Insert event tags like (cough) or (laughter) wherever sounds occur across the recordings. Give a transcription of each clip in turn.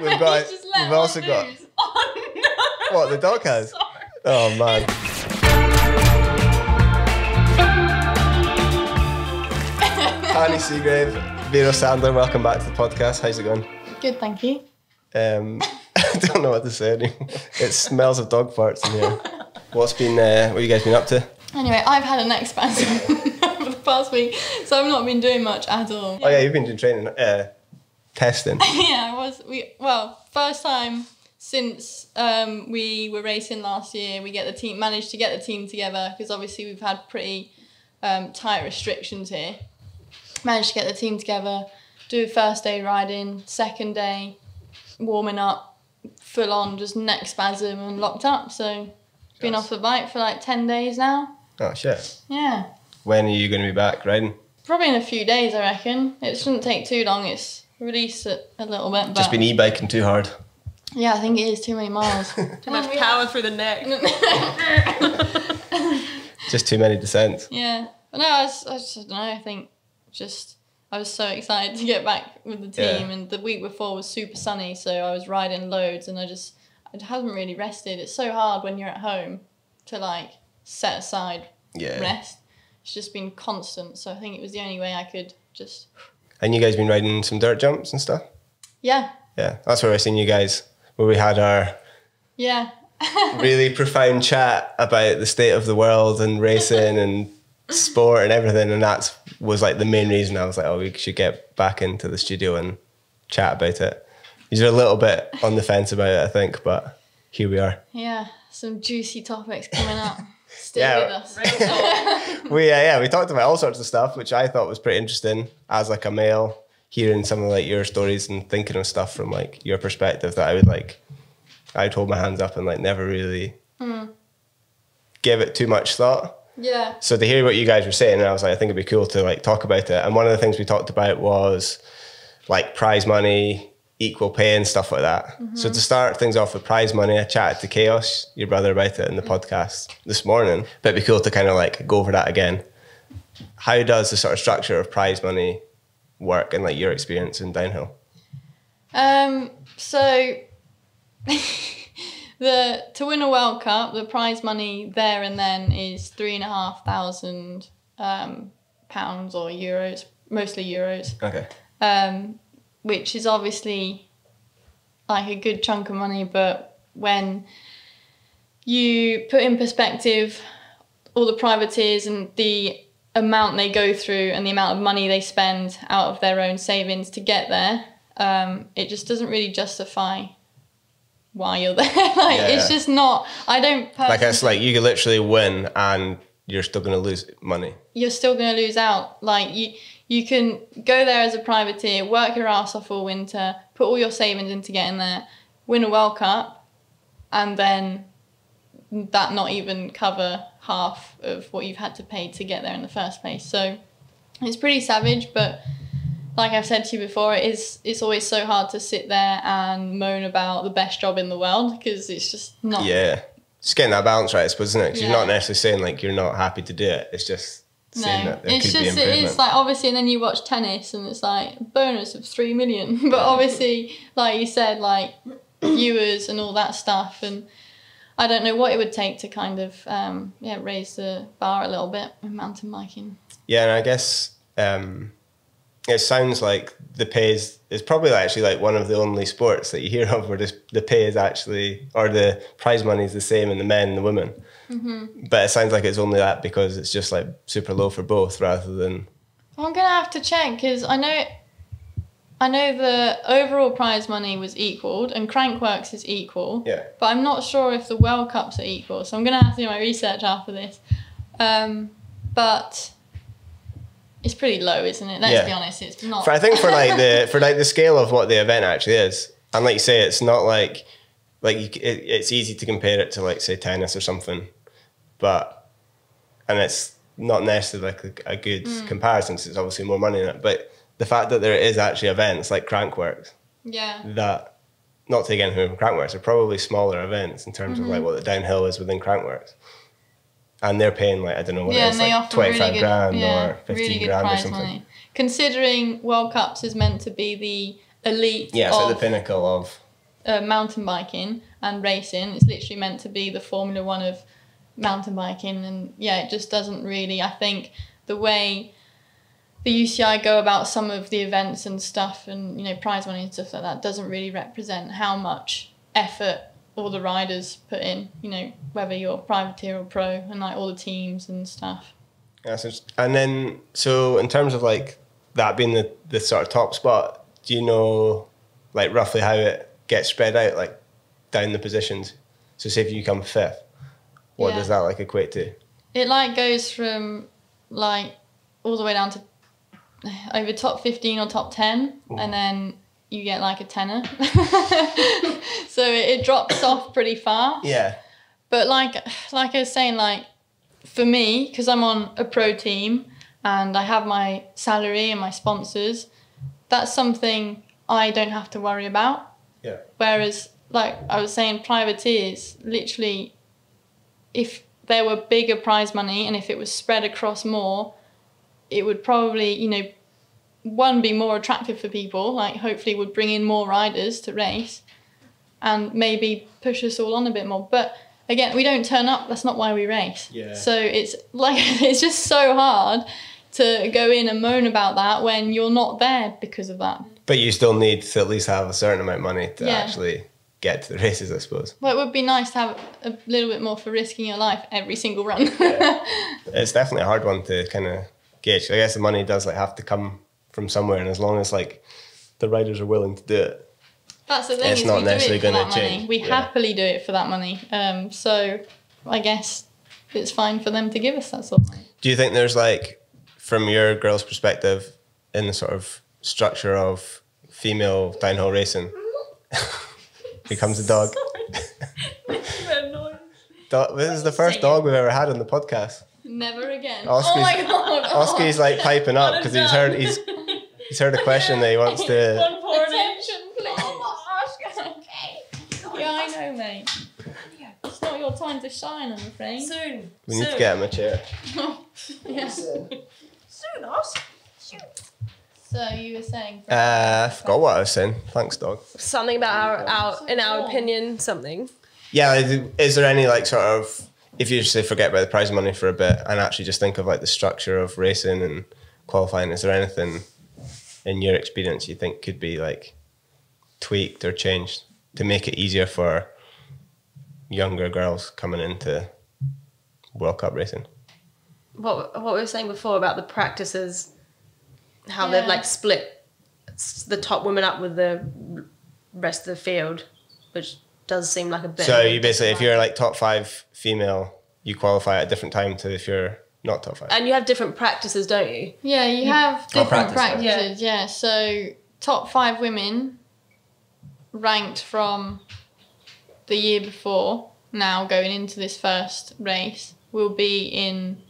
we've (laughs) got. He's just let We've also got. (laughs) Oh no! What the dog has? (laughs) Sorry. Oh man. Tahnee Seagrave, Vero Sandler, welcome back to the podcast. How's it going? Good, thank you. Um, I don't know what to say anymore. It smells of dog farts in here. What's been? Uh, what you guys been up to? Anyway, I've had a neck spasm for the past week, so I've not been doing much at all. Oh yeah, you've been doing training, uh, testing. (laughs) yeah, it was. We well, first time since um, we were racing last year, we get the team managed to get the team together because obviously we've had pretty um, tight restrictions here. Managed to get the team together, do first day riding, second day warming up, full on just neck spasm and locked up. So been off the bike for like ten days now. Oh shit. Yeah. When are you going to be back riding? Probably in a few days, I reckon. It shouldn't take too long. It's released it a little bit, Just been e-biking too hard. yeah, I think it is too many miles. (laughs) Too much power through the neck. (laughs) Just too many descents. yeah, but no, I, was, I just don't know. I think just I was so excited to get back with the team, Yeah. and the week before was super sunny, so I was riding loads, and I just I haven't really rested. It's so hard when you're at home to like set aside Yeah. rest. It's just been constant, so I think it was the only way I could just And you guys been riding some dirt jumps and stuff? yeah Yeah, that's where I seen you guys. Where we had our yeah. (laughs) really profound chat about the state of the world and racing and sport and everything, and that was like the main reason I was like, oh, we should get back into the studio and chat about it. You're a little bit on the fence about it, I think, but here we are. Yeah, some juicy topics coming up. Stick Yeah. with us. (laughs) We uh, yeah, we talked about all sorts of stuff, which I thought was pretty interesting as like a male, hearing some of like your stories and thinking of stuff from like your perspective that I would like, I'd hold my hands up and like never really give it too much thought. yeah. So to hear what you guys were saying, I was like, I think it'd be cool to like talk about it. And one of the things we talked about was like prize money, equal pay, and stuff like that. So to start things off with prize money, I chatted to Kaos, your brother, about it in the podcast this morning. But it'd be cool to kind of like go over that again. How does the sort of structure of prize money work and like your experience in downhill? Um. So, (laughs) the to win a World Cup, the prize money there and then is three and a half thousand um, pounds or euros, mostly euros. Okay. um, which is obviously like a good chunk of money, but when you put in perspective all the privateers and the amount they go through and the amount of money they spend out of their own savings to get there, um, it just doesn't really justify why you're (laughs) there. like it's just not. I don't. Like it's like you could literally win and you're still gonna lose money. you're still going to lose out. Like you, you can go there as a privateer, work your ass off all winter, put all your savings into getting there, win a World Cup, and then that not even cover half of what you've had to pay to get there in the first place. So it's pretty savage, but like I've said to you before, it is it's always so hard to sit there and moan about the best job in the world because it's just not. Yeah. Just getting that balance right, I suppose, isn't it? 'Cause you're not necessarily saying like you're not happy to do it. It's just No, it's just it's like obviously, and then you watch tennis, and it's like bonus of three million. (laughs) But obviously, like you said, like viewers and all that stuff, and I don't know what it would take to kind of um, yeah raise the bar a little bit with mountain biking. Yeah, and I guess um, it sounds like the pay is, is probably actually like one of the only sports that you hear of where this, the pay is actually, or the prize money is the same in the men and the women. Mm-hmm. But it sounds like it's only that because it's just like super low for both rather than. I'm gonna have to check because I know. I know the overall prize money was equalled and Crankworx is equal. Yeah. But I'm not sure if the World Cups are equal, so I'm gonna have to do my research after this. Um, but it's pretty low, isn't it? Let's Yeah. be honest, it's not. For, I think for like the (laughs) for like the scale of what the event actually is, and like you say, it's not like like you, it, it's easy to compare it to like say tennis or something, but and it's not necessarily like a, a good comparison. 'cause it's obviously more money in it, but the fact that there is actually events like Crankworx yeah, that not taking anything from Crankworx are probably smaller events in terms of like what the downhill is within Crankworx. And they're paying like I don't know what yeah, it is, like twenty really good, grand yeah, or fifteen really grand or something. money. Considering World Cups is meant to be the elite Yeah, it's at the pinnacle of uh, mountain biking and racing. It's literally meant to be the Formula One of mountain biking, and yeah, it just doesn't really. I think the way the UCI go about some of the events and stuff, and you know prize money and stuff like that, doesn't really represent how much effort all the riders put in. You know, whether you're privateer or pro, and like all the teams and stuff. Yeah, so and then so in terms of like that being the, the sort of top spot, do you know like roughly how it gets spread out like down the positions? So say if you come fifth, what Yeah. does that like equate to? It like goes from like all the way down to over top 15 or top 10 and then you get like a tenner (laughs) so it, it drops (coughs) off pretty far Yeah. but like like i was saying like for me because i'm on a pro team and i have my salary and my sponsors that's something i don't have to worry about Yeah. Whereas, like I was saying, privateers, literally, if there were bigger prize money and if it was spread across more, it would probably, you know, one, be more attractive for people, like hopefully would bring in more riders to race and maybe push us all on a bit more. But again, we don't turn up, that's not why we race. Yeah. So it's (laughs) like, it's just so hard to go in and moan about that when you're not there because of that. But you still need to at least have a certain amount of money to Yeah. actually get to the races, I suppose. Well, it would be nice to have a little bit more for risking your life every single run. It's definitely a hard one to kind of gauge. I guess the money does like have to come from somewhere, and as long as like the riders are willing to do it, That's the thing. It's not necessarily that money. change, We yeah. happily do it for that money. Um, so I guess it's fine for them to give us that sort of money. Do you think there's like, from your girl's perspective, in the sort of structure of female downhill racing? Here comes the dog. (laughs) dog. This is the first dog we've ever had on the podcast. Never again. Oh Oscar's- oh my god. Oscar's like piping up because he's heard he's he's heard a question that he wants to. (laughs) One pour in each. Attention, please. Oh, Oscar. Yeah, I know, mate. It's not your time to shine, I'm afraid. Soon. We need Soon. to get him a chair. (laughs) yeah. Soon, Os. So you were saying. Uh, I forgot what I was saying. Thanks, dog. Something about our, our, in our opinion, something. Yeah, is- is there any like sort of if you just say forget about the prize money for a bit and actually just think of like the structure of racing and qualifying, is there anything in your experience you think could be like tweaked or changed to make it easier for younger girls coming into World Cup racing? What, what we were saying before about the practices, how Yeah. they've like split the top women up with the rest of the field, which does seem like a bit. So you basically, if you're like top five female, you qualify at a different time to if you're not top five. and you have different practices, don't you? Yeah, you have oh, different practice, yeah. practices. Yeah. so top five women ranked from the year before now going into this first race will be in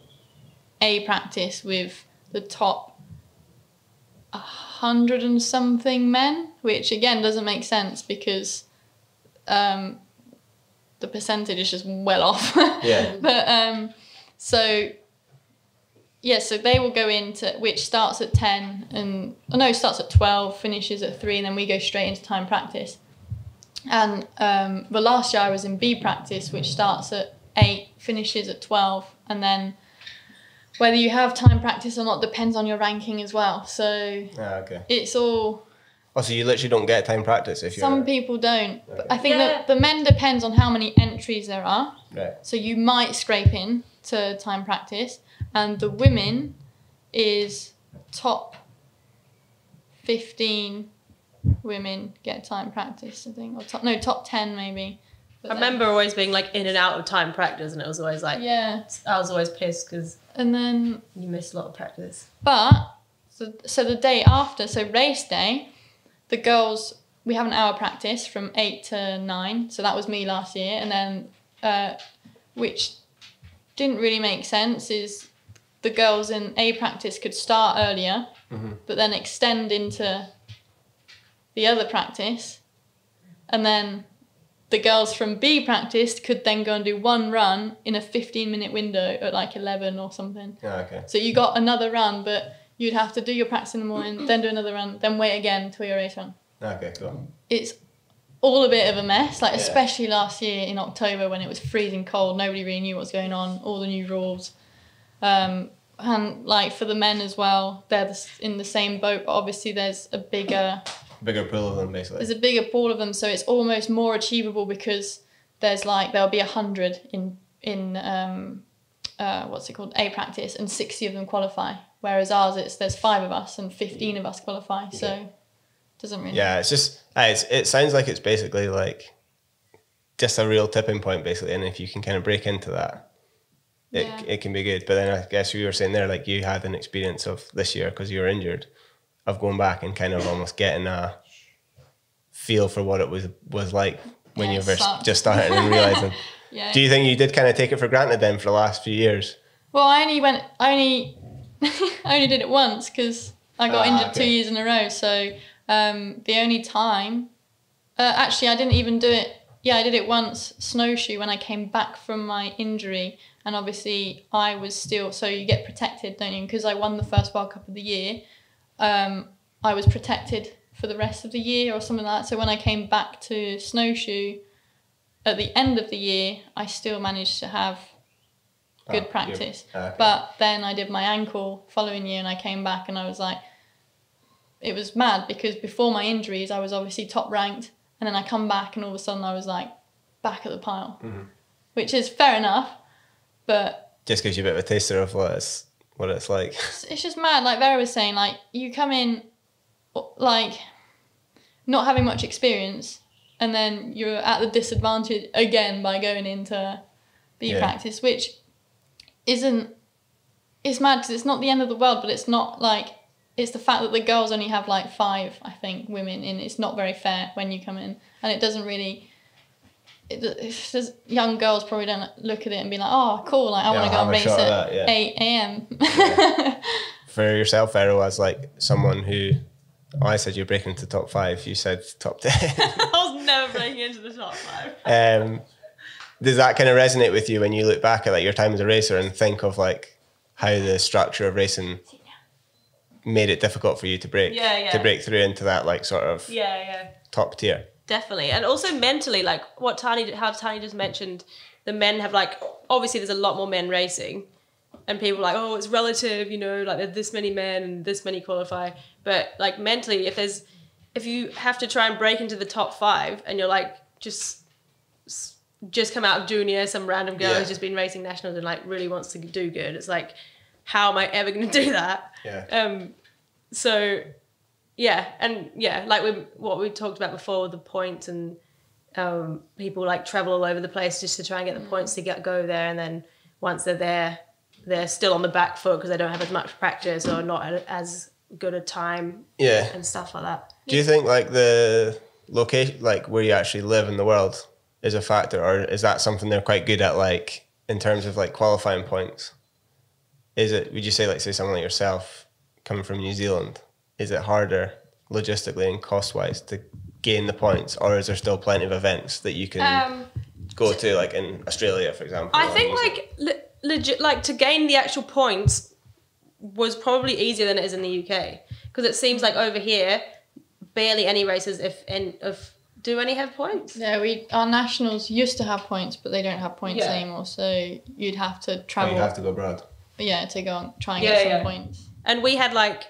a practice with the top a hundred and something men, which again doesn't make sense because um, the percentage is just well off. (laughs) Yeah. but um, so yeah, so they will go into which starts at ten and oh no, starts at twelve, finishes at three, and then we go straight into time practice. And um, the last year I was in B practice, which starts at eight, finishes at twelve, and then whether you have time practice or not depends on your ranking as well. So Ah, okay. it's all Oh, so you literally don't get time practice if you're some people don't. But I think Yeah. that the men depends on how many entries there are. right. So you might scrape in to time practice, and the women is top fifteen women get time practice. I think, or top no top ten maybe. But I then- remember always being like in and out of time practice, and it was always like Yeah, I was always pissed because and then you missed a lot of practice. But so, so the day after, so race day, the girls we have an hour practice from eight to nine. So that was me last year, and then uh, which didn't really make sense is the girls in A practice could start earlier, but then extend into the other practice, and then the girls from B practice could then go and do one run in a 15 minute window at like 11 or something. Ah, okay. So you got another run, but you'd have to do your practice in the morning, then do another run, then wait again till your race run. Okay, cool. It's all a bit of a mess. Like Yeah. especially last year in October when it was freezing cold, nobody really knew what was going on. All the new rules, um, and like for the men as well, they're in the same boat. But obviously, there's a bigger Bigger pool of them, basically. there's a bigger pool of them, so it's almost more achievable because there's like there'll be a hundred in in um, uh, what's it called a practice, and sixty of them qualify. Whereas ours, it's there's five of us and fifteen of us qualify, so Yeah. it doesn't really. Yeah, it's just it's, it sounds like it's basically like just a real tipping point, basically. And if you can kind of break into that, it Yeah. it can be good. But then I guess you were saying there, like you had an experience of this year because you were injured, of going back and kind of almost getting a feel for what it was was like when Yeah, you sucked. just starting and realizing. (laughs) Yeah. Do you think you did kind of take it for granted then for the last few years? Well, I only went. I only. (laughs) I only did it once because I got Ah, injured two years in a row. So um, the only time, uh, actually, I didn't even do it. Yeah, I did it once snowshoe when I came back from my injury, and obviously I was still. So you get protected, don't you? Because I won the first World Cup of the year. Um, I was protected for the rest of the year or something like that. So when I came back to snowshoe, at the end of the year, I still managed to have good Ah, practice. Ah, okay. But then I did my ankle following year and I came back and I was like, it was mad because before my injuries, I was obviously top ranked. And then I come back and all of a sudden I was like back at the pile, Mm-hmm. which is fair enough. But Just gives you a bit of a taster of what it's what it's like. it's, just mad. Like Vero was saying, like you come in like not having much experience and then you're at the disadvantage again by going into B Yeah. practice, which isn't. It's mad because it's not the end of the world, but it's not like it's the fact that the girls only have like five, I think, women in. It's not very fair when you come in, and it doesn't really. It, it's young girls probably don't look at it and be like, "Oh, cool! Like I Yeah, want to go and race shot at at that, yeah. eight a.m." (laughs) For yourself, Vero, as like someone who I said you're breaking into top five, you said top ten. (laughs) I was never (laughs) breaking into the top five. um, does that kind of resonate with you when you look back at like your time as a racer and think of like how the structure of racing made it difficult for you to break Yeah, yeah. to break through into that like sort of Yeah, yeah. top tier? Definitely, and also mentally, like what Tahnee, how Tahnee just mentioned, the men have like obviously there's a lot more men racing, and people are like, oh, it's relative, you know, like there's this many men and this many qualify, but like mentally, if there's, if you have to try and break into the top five, and you're like just, just come out of junior, some random girl Yeah. who's just been racing nationals and like really wants to do good, it's like, how am I ever going (laughs) to do that? Yeah. Um, so yeah, and yeah, like we what we talked about before with the points and um, people like travel all over the place just to try and get the points to get go there, and then once they're there, they're still on the back foot because they don't have as much practice or not as good a time Yeah. and stuff like that. Do you think like the location, like where you actually live in the world, is a factor, or is that something they're quite good at, like in terms of like qualifying points? Is it? Would you say like say someone like yourself coming from New Zealand, is it harder logistically and cost wise to gain the points, or is there still plenty of events that you can Um, go to, like in Australia, for example? I think like le- legit like to gain the actual points was probably easier than it is in the UK because it seems like over here barely any races if and if do any have points. Yeah, we our nationals used to have points, but they don't have points Yeah. anymore. So you'd have to Oh, travel. you have to go abroad. yeah, to go and try and Yeah, get some yeah. points. And we had like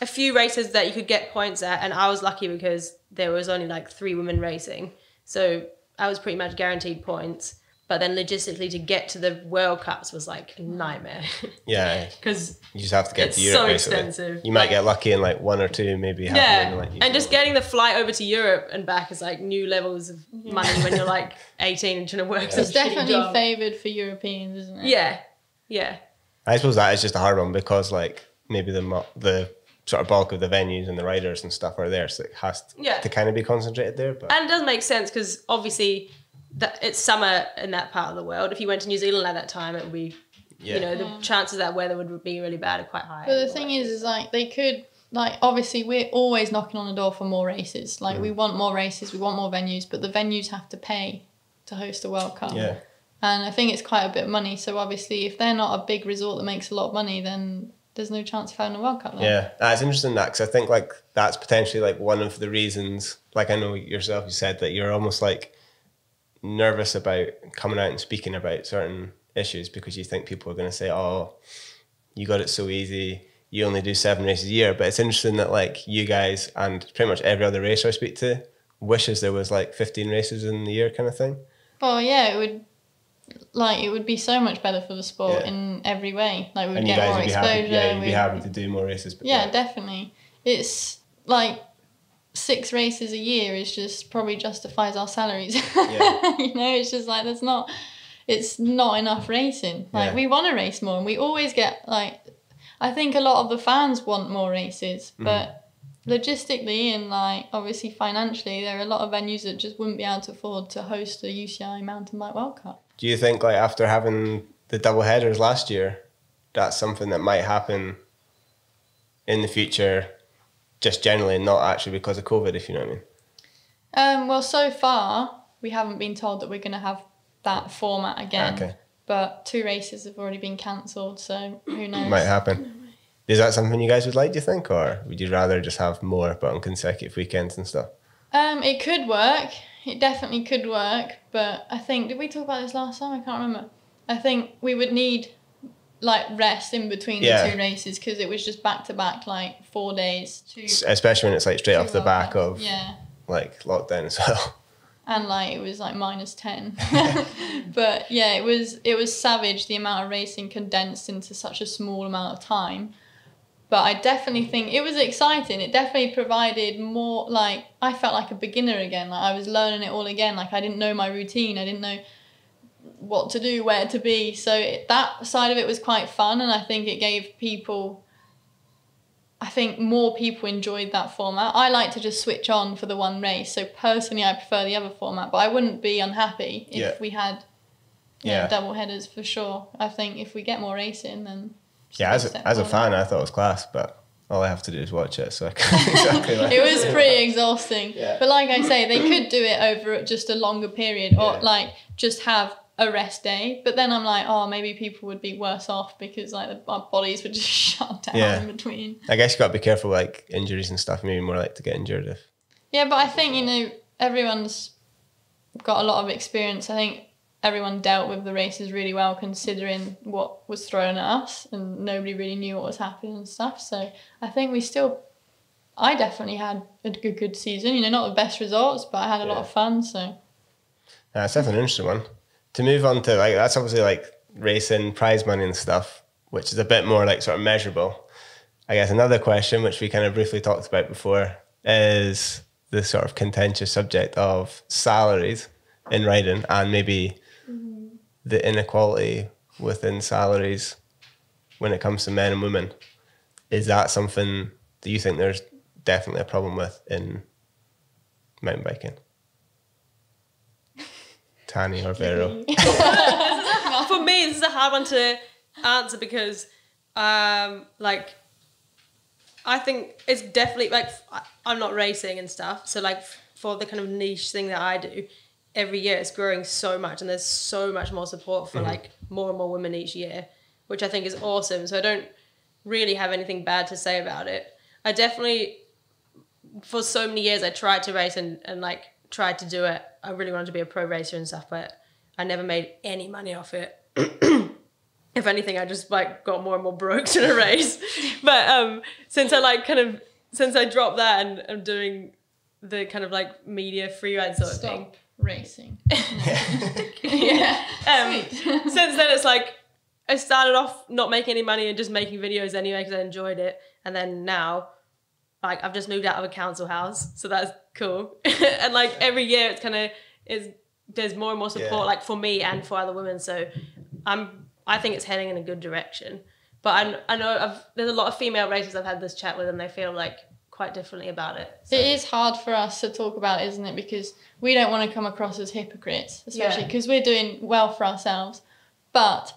a few races that you could get points at, and I was lucky because there was only like three women racing, so I was pretty much guaranteed points. But then logistically to get to the World Cups was like a nightmare (laughs) Yeah, because you just have to get It's to Europe. so basically. expensive. You might Like- get lucky in like one or two, maybe. happen yeah, in, like, and just getting the flight over to Europe and back is like new levels of money when you're (laughs) like 18 and trying to work. some It's definitely favoured for Europeans, isn't it? Yeah, yeah, I suppose that is just a hard one because like maybe the mo- the sort of bulk of the venues and the riders and stuff are there, so it has to, Yeah. to kind of be concentrated there. But and it does make sense because obviously that it's summer in that part of the world. If you went to New Zealand at that time, it would be yeah, you know the Yeah. chances that weather would be really bad are quite high. But the thing is, is like they could like obviously we're always knocking on the door for more races. Like Mm. we want more races, we want more venues, but the venues have to pay to host a World Cup. yeah, And I think it's quite a bit of money. So obviously, if they're not a big resort that makes a lot of money, then there's no chance of having a World Cup. Then. Yeah, that's interesting. That because I think like that's potentially like one of the reasons. Like I know yourself, you said that you're almost like nervous about coming out and speaking about certain issues because you think people are going to say, "Oh, you got it so easy. You only do seven races a year." But it's interesting that like you guys and pretty much every other racer I speak to wishes there was like 15 races in the year kind of thing. Oh yeah, it would like it would be so much better for the sport Yeah. in every way. Like we'd and get more exposure. happy. Yeah, you'd be happy to do more races. But yeah, definitely. It's like six races a year is just probably justifies our salaries. (laughs) Yeah. you know, it's just like there's not it's not enough racing. Like Yeah. we want to race more and we always get like I think a lot of the fans want more races, Mm-hmm. but logistically and like obviously financially there are a lot of venues that just wouldn't be able to afford to host a UCI mountain bike World Cup. Do you think like after having the double headers last year, that's something that might happen in the future, just generally, not actually because of COVID, if you know what I mean? Um, well, so far we haven't been told that we're going to have that format again. Okay. But two races have already been cancelled, so who knows? Might happen. Is that something you guys would like, do you think? Or would you rather just have more but on consecutive weekends and stuff? Um, it could work. It definitely could work, but I think did we talk about this last time? I can't remember. I think we would need like rest in between Yeah. the two races because it was just back to back like four days. Two, Especially when it's like straight off the back Cups. of yeah. like lockdown as well. and like it was like minus 10 (laughs) (laughs) but yeah it was it was savage the amount of racing condensed into such a small amount of time but i definitely think it was exciting it definitely provided more like i felt like a beginner again like i was learning it all again like i didn't know my routine i didn't know what to do where to be so it, that side of it was quite fun and i think it gave people I think more people enjoyed that format. I like to just switch on for the one race. So personally, I prefer the other format, but I wouldn't be unhappy if Yeah. we had yeah, Yeah. double headers for sure. I think if we get more racing, then Yeah, as a, as a fan, I thought it was class, but all I have to do is watch it, so (laughs) exactly like it was pretty exhausting. Yeah. But like I say, they could do it over just a longer period, or Yeah. like just have a rest day. But then I'm like, oh, maybe people would be worse off because like the, our bodies would (laughs) just shut down Yeah. in between. I guess you got to be careful like injuries and stuff. Maybe more like to get injured if. Yeah, but I think, you know, everyone's got a lot of experience. I think everyone dealt with the races really well considering what was thrown at us and nobody really knew what was happening and stuff. So I think we still I definitely had a good good season. You know, not the best results, but I had a lot of fun, so that's definitely an interesting one. To move on to like that's obviously like racing, prize money and stuff, which is a bit more like sort of measurable. I guess another question, which we kind of briefly talked about before, is the sort of contentious subject of salaries in riding and maybe the inequality within salaries when it comes to men and women. Is that something that you think there's definitely a problem with in mountain biking? (laughs) Tahnee or Vero? (laughs) For me, this is a hard one to answer because, um, like, I think it's definitely like I'm not racing and stuff, so like for the kind of niche thing that I do, every year it's growing so much, and there's so much more support for like more and more women each year, which I think is awesome. So I don't really have anything bad to say about it. I definitely, for so many years, I tried to race and, and like tried to do it. I really wanted to be a pro racer and stuff, but I never made any money off it. (coughs) if anything, I just like got more and more broke (laughs) in a race. but um, since I like kind of since I dropped that and I'm doing the kind of like media free ride sort of thing. Stop racing. (laughs) yeah. Um, since then, it's like I started off not making any money and just making videos anyway because I enjoyed it, and then now, like I've just moved out of a council house, so that's cool. (laughs) and like every year, it's kind of is there's more and more support Yeah. like for me and for other women. So I'm I think it's heading in a good direction. But I I know I've there's a lot of female racers I've had this chat with, and they feel like quite differently about it. So. It is hard for us to talk about, isn't it? Because we don't want to come across as hypocrites, especially Yeah. because we're doing well for ourselves. But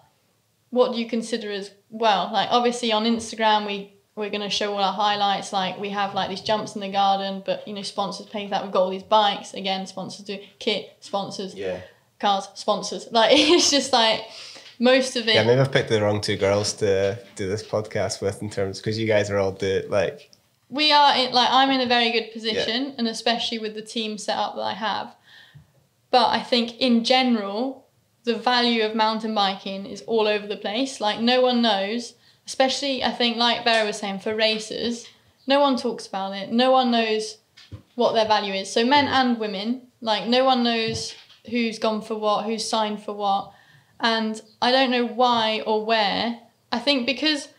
what do you consider as well? Like obviously on Instagram we we're gonna show all our highlights. Like we have like these jumps in the garden, but you know sponsors pay for that. We've got all these bikes again. Sponsors do kit sponsors Yeah. cars sponsors. (laughs) Like it's just like most of it. Yeah, maybe I've picked the wrong two girls to do this podcast with in terms because you guys are all do like we are in, like I'm in a very good position, and especially with the team set up that I have. But I think in general, the value of mountain biking is all over the place. Like no one knows, especially I think like Vero was saying for racers, no one talks about it. No one knows what their value is. So men and women, like no one knows who's gone for what, who's signed for what, and I don't know why or where. I think because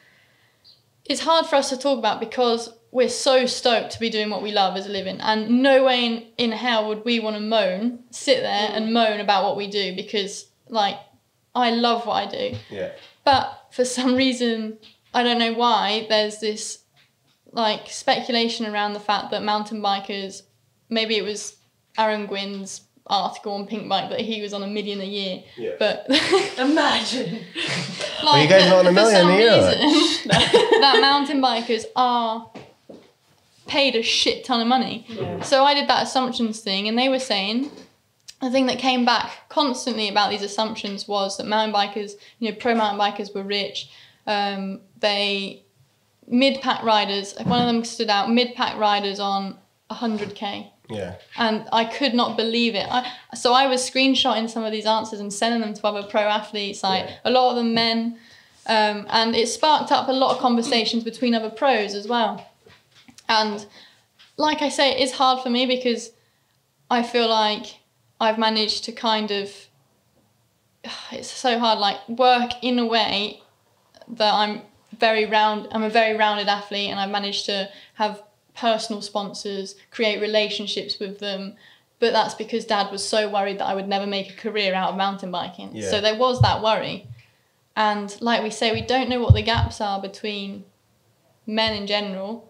it's hard for us to talk about because we're so stoked to be doing what we love as a living and no way in, in hell would we want to moan sit there and mm. moan about what we do because like i love what i do yeah but for some reason i don't know why there's this like speculation around the fact that mountain bikers maybe it was Aaron Gwin's article on Pinkbike that he was on a million a year Yeah. but (laughs) Imagine. like you guys that- not on a million a year, like? reason, (laughs) that mountain bikers are paid a shit ton of money. Yeah. So I did that assumptions thing, and they were saying the thing that came back constantly about these assumptions was that mountain bikers, you know, pro mountain bikers were rich. Um, they mid pack riders. One of them stood out. Mid pack riders on 100k yeah and I could not believe it. I, so I was screenshotting some of these answers and sending them to other pro athletes, like Yeah. a lot of them men, um, and it sparked up a lot of conversations between other pros as well. And like I say, it is hard for me because I feel like I've managed to kind of. (sighs) It's so hard, like work in a way that I'm very round. I'm a very rounded athlete, and I've managed to have personal sponsors, create relationships with them. But that's because dad was so worried that I would never make a career out of mountain biking. Yeah. So there was that worry. And like we say, we don't know what the gaps are between men in general.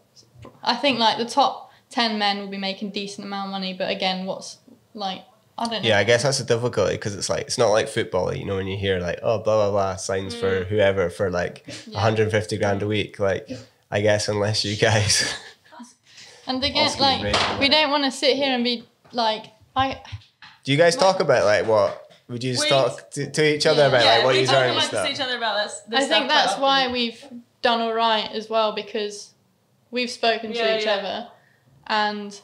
I think like the top 10 men will be making decent amount of money. But again, what's like, I don't know. yeah I guess that's a difficulty because it's like it's not like football you know when you hear like oh blah blah blah signs for mm. whoever for like Yeah. 150 grand a week like I guess unless you guys (laughs) And again, Oscar like, we don't want to sit here and be like, I, do you guys talk about like what would you just We- talk to, to each other Yeah. about like what we you talk earn and amongst stuff each other about this. this I think that's why we've done all right as well because we've spoken to Yeah, each yeah. other and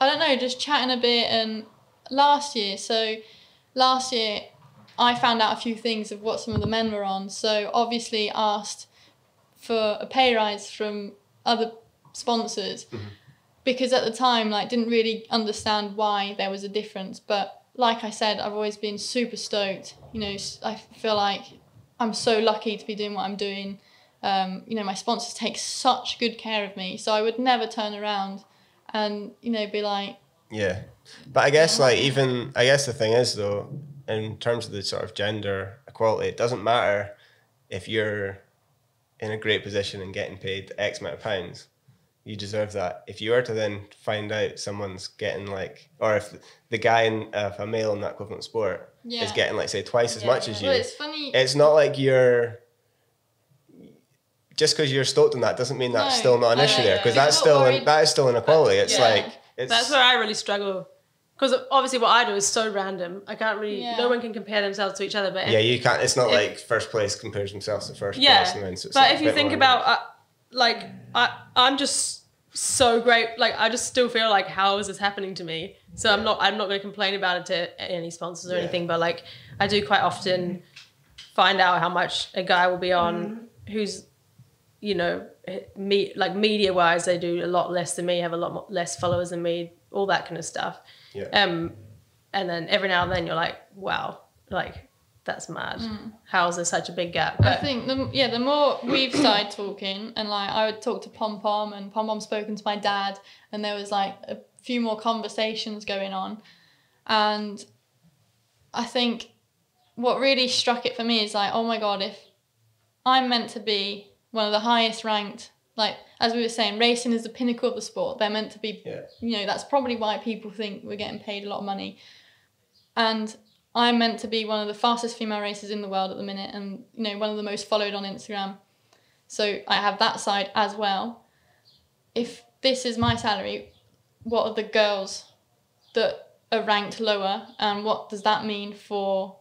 I don't know, just chatting a bit. And last year, so last year, I found out a few things of what some of the men were on. So obviously asked for a pay rise from other sponsors mm-hmm. because at the time, like, didn't really understand why there was a difference. But like I said, I've always been super stoked. You know, I feel like I'm so lucky to be doing what I'm doing. Um, you know, my sponsors take such good care of me, so I would never turn around and you know be like, Yeah. But I guess like even I guess the thing is though, in terms of the sort of gender equality, it doesn't matter if you're in a great position and getting paid X amount of pounds. You deserve that. If you were to then find out someone's getting like, or if the guy in uh, if a male in that equivalent sport is getting like say twice as Yeah, much yeah. as you, well, it's funny. it's not like you're. Just because you're stoked on that doesn't mean that's No, still not an issue no, there because that's still an, that is still inequality. It's Yeah. like it's That's where I really struggle. Because obviously, what I do is so random. I can't really. Yeah. No one can compare themselves to each other. But Yeah, you can't. It's not if- like first place compares themselves to first yeah. place. And then, so but like if you think about, uh, like, I I'm just so great. Like, I just still feel like, how is this happening to me? So I'm not. I'm not going to complain about it to any sponsors or Yeah. anything. But like, I do quite often find out how much a guy will be on who's, you know, me like media wise, they do a lot less than me, have a lot more, less followers than me, all that kind of stuff. Yeah. Um, and then every now and then you're like, wow, like that's mad. How is there such a big gap? I think the yeah the more we've started talking and like I would talk to Pom Pom and Pom Pom spoken to my dad and there was like a few more conversations going on, and I think what really struck it for me is like oh my god if I'm meant to be one of the highest ranked like as we were saying racing is the pinnacle of the sport they're meant to be Yeah. you know that's probably why people think we're getting paid a lot of money and I'm meant to be one of the fastest female racers in the world at the minute and you know one of the most followed on Instagram. So I have that side as well. If this is my salary, what are the girls that are ranked lower and what does that mean for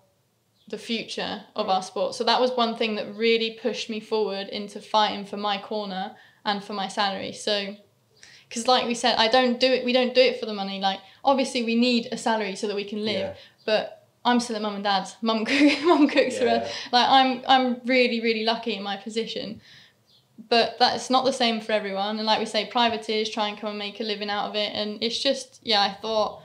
the future of mm. our sport. So that was one thing that really pushed me forward into fighting for my corner and for my salary. So because like we said, I don't do it we don't do it for the money. Like obviously we need a salary so that we can live, Yeah. but I'm still at mum and dad's. Mum (laughs) cook, mum cooks for us. Like I'm I'm really really lucky in my position. But that's not the same for everyone. And like we say, privateers try and come and make a living out of it. And it's just yeah, I thought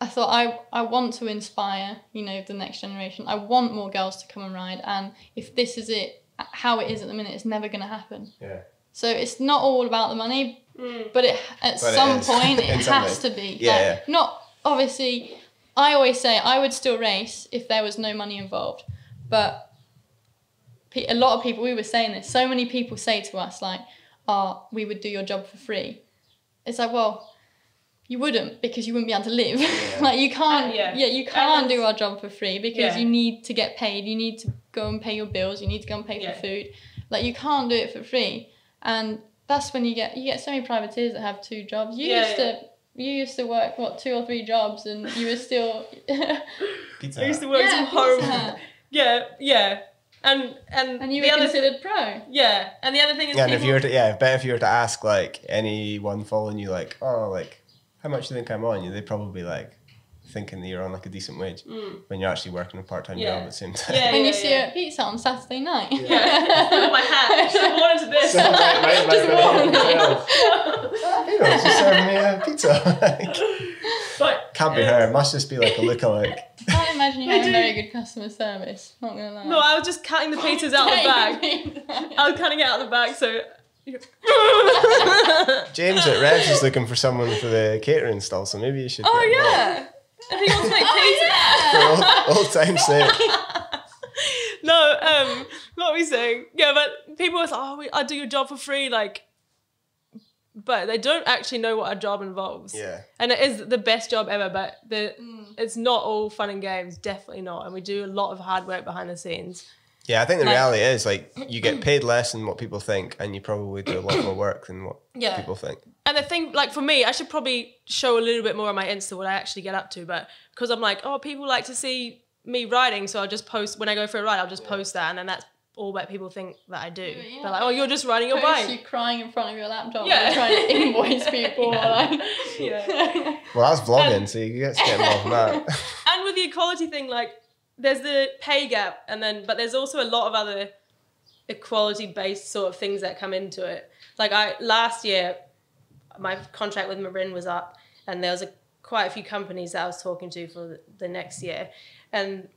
I thought I, I want to inspire, you know, the next generation. I want more girls to come and ride. And if this is it, how it is at the minute, it's never going to happen. Yeah. So it's not all about the money, Mm. but it at But some is. point (laughs) it some has way. to be. Yeah, Like, yeah. Not obviously. I always say I would still race if there was no money involved, but a lot of people we were saying this. So many people say to us like, "Oh, we would do your job for free." It's like, well, you wouldn't because you wouldn't be able to live. (laughs) like you can't. Uh, yeah. yeah. you can't do our job for free because Yeah. you need to get paid. You need to go and pay your bills. You need to go and pay Yeah. for food. Like you can't do it for free, and that's when you get you get so many privateers that have two jobs. You Yeah, used yeah. to you used to work what two or three jobs, and you were still. (laughs) Pizza. I used to work Yeah, some horrible. Hut. Yeah, yeah, and and and you the were other considered pro. yeah, and the other thing is Yeah, and if you were to yeah, I bet if you were to ask like anyone following you, like, oh, like, how much do you think I'm on? You, they'd probably like thinking that you're on like a decent wage Mm. when you're actually working a part time Yeah. job at the same time. Yeah, and yeah, you see yeah. her at pizza on Saturday night. Yeah. (laughs) Look at my hat. Should have worn into this. So, right, right, right, Just right, one. right. (laughs) You know, just serving me a pizza. (laughs) Like, but Can't be her. It must just be like a lookalike. I can't imagine you I having very good customer service. Not gonna lie. No, I was just cutting the pizzas out of the bag. I was cutting it out of the bag, so. James at Revs is looking for someone for the catering stall, so maybe you should. oh yeah. If he wants to make pizza. Oh, For old, old time's sake. (laughs) no, um, what are we saying? Yeah, but people are like, oh, we, I do your job for free, like, but they don't actually know what a job involves. Yeah. And it is the best job ever, but the it's not all fun and games, definitely not. And we do a lot of hard work behind the scenes. Yeah, I think the Like- reality is like you get (clears throat) paid less than what people think, and you probably do a lot more work than what Yeah. people think. And the thing, like for me, I should probably show a little bit more on my Insta what I actually get up to, but because I'm like, oh, people like to see me riding, so I'll just post when I go for a ride, I'll just post that, and then that's all that people think that I do. Yeah. They're like, oh, you're just riding your Post bike. you crying in front of your laptop. Yeah. Yeah. Trying to (laughs) invoice people. Yeah. Like. Yeah. (laughs) Well, that's vlogging, so you get to get involved in that. (laughs) and with the equality thing, like there's the pay gap, and then but there's also a lot of other equality based sort of things that come into it. Like I last year, my contract with Marin was up, and there was a quite a few companies that I was talking to for the, next year, and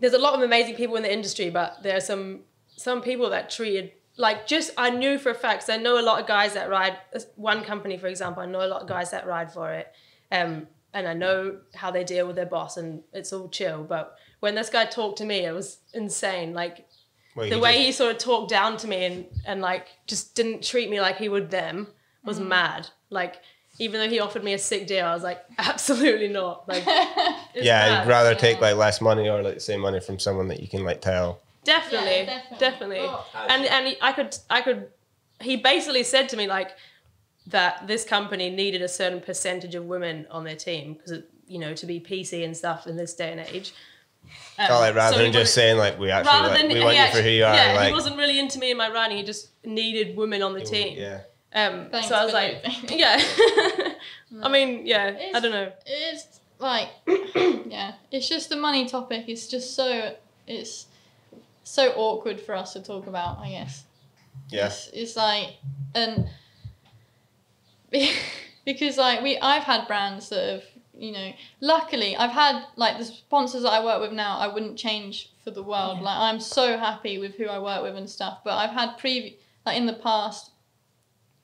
there's a lot of amazing people in the industry, but there are some some people that treated like just I knew for a fact I know a lot of guys that ride one company for example I know a lot of guys that ride for it um and I know how they deal with their boss and it's all chill but when this guy talked to me it was insane like Well, the you way just- he sort of talked down to me and and like just didn't treat me like he would them was mm. mad like even though he offered me a sick deal I was like (laughs) absolutely not like (laughs) yeah, mad. I'd rather Yeah. take like less money or like the same money from someone that you can like tell. Definitely, Yeah, definitely, definitely. Oh. and and I could I could. He basically said to me like that this company needed a certain percentage of women on their team because you know to be PC and stuff in this day and age. Um, Oh, like rather so than just wanted- saying like we actually rather like, than we he want you actually- for who you are. Yeah, like, he wasn't really into me and my riding. He just needed women on the team. Yeah. Um, Thanks so I was like, (laughs) noticing. yeah. (laughs) I mean, yeah. I don't know. It's like, (clears throat) yeah, it's just the money topic. It's just so it's so awkward for us to talk about. I guess. Yeah. It's, it's like and (laughs) because like we I've had brands that have you know luckily I've had like the sponsors that I work with now I wouldn't change for the world. Like I'm so happy with who I work with and stuff but I've had previ- like in the past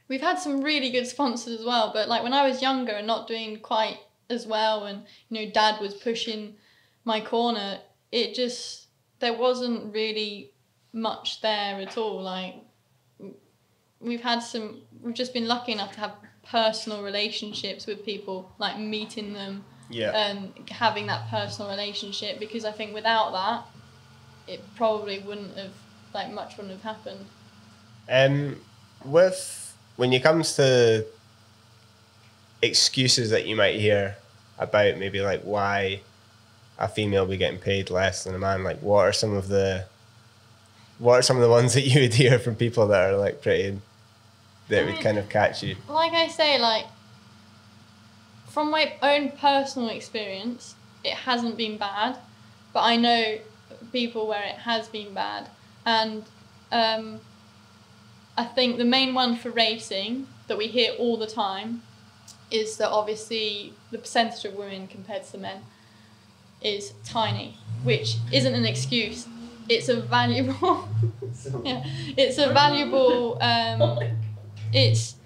we've had some really good sponsors as well but like when I was younger and not doing quite as well and you know dad was pushing my corner it just there wasn't really much there at all. Like we've had some we've just been lucky enough to have personal relationships with people like meeting them Yeah. and having that personal relationship because i think without that it probably wouldn't have like much wouldn't have happened Um, with when it comes to excuses that you might hear about maybe like why a female be getting paid less than a man? Like, what are some of the what are some of the ones that you would hear from people that are like pretty that would kind of catch you? like I say, like from my own personal experience, it hasn't been bad, but I know people where it has been bad, and um, I think the main one for racing that we hear all the time is that obviously the percentage of women compared to the men is tiny, which isn't an excuse. It's a valuable, (laughs) yeah, it's a valuable. Um, (laughs) it's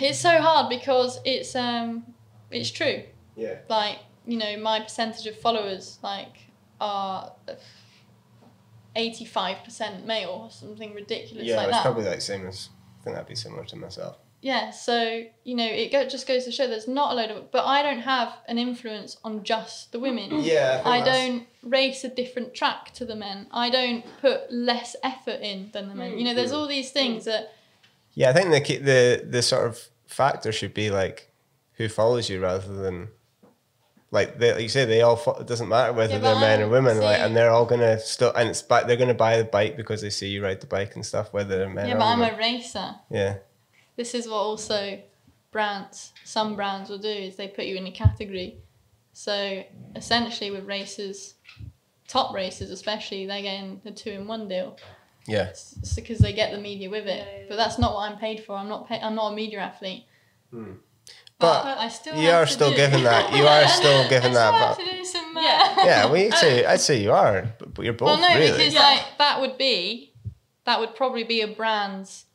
it's so hard because it's um it's true. Yeah. Like you know, my percentage of followers like are eighty five percent male or something ridiculous Yeah, like it's that. probably like same as I think that'd be similar to myself. Yeah, so you know, it go, just goes to show there's not a load of. But I don't have an influence on just the women. Yeah, I don't race a different track to the men. I don't put less effort in than the men. Hmm. You know, there's hmm. all these things that Yeah, I think the key- the the sort of factor should be like who follows you rather than like they, like you say they all fo- it doesn't matter whether Yeah, they're men or I- women like and they're all gonna still and it's but they're gonna buy the bike because they see you ride the bike and stuff whether they're men yeah, or but I'm women. a racer. yeah This is what also brands, some brands will do is they put you in a category. So essentially, with races, top races especially, they're getting the two in one deal. yeah because they get the media with it. Yeah, yeah, But that's not what I'm paid for. I'm not paid. I'm not a media athlete. Hmm. But, But I still you are still do- given that- you are still (laughs) given I that, still have but- to do some. Uh, Yeah. yeah well you'd say I'd say you are but, but you're both Well, no, really because Yeah. like that would be, that would probably be a brand's.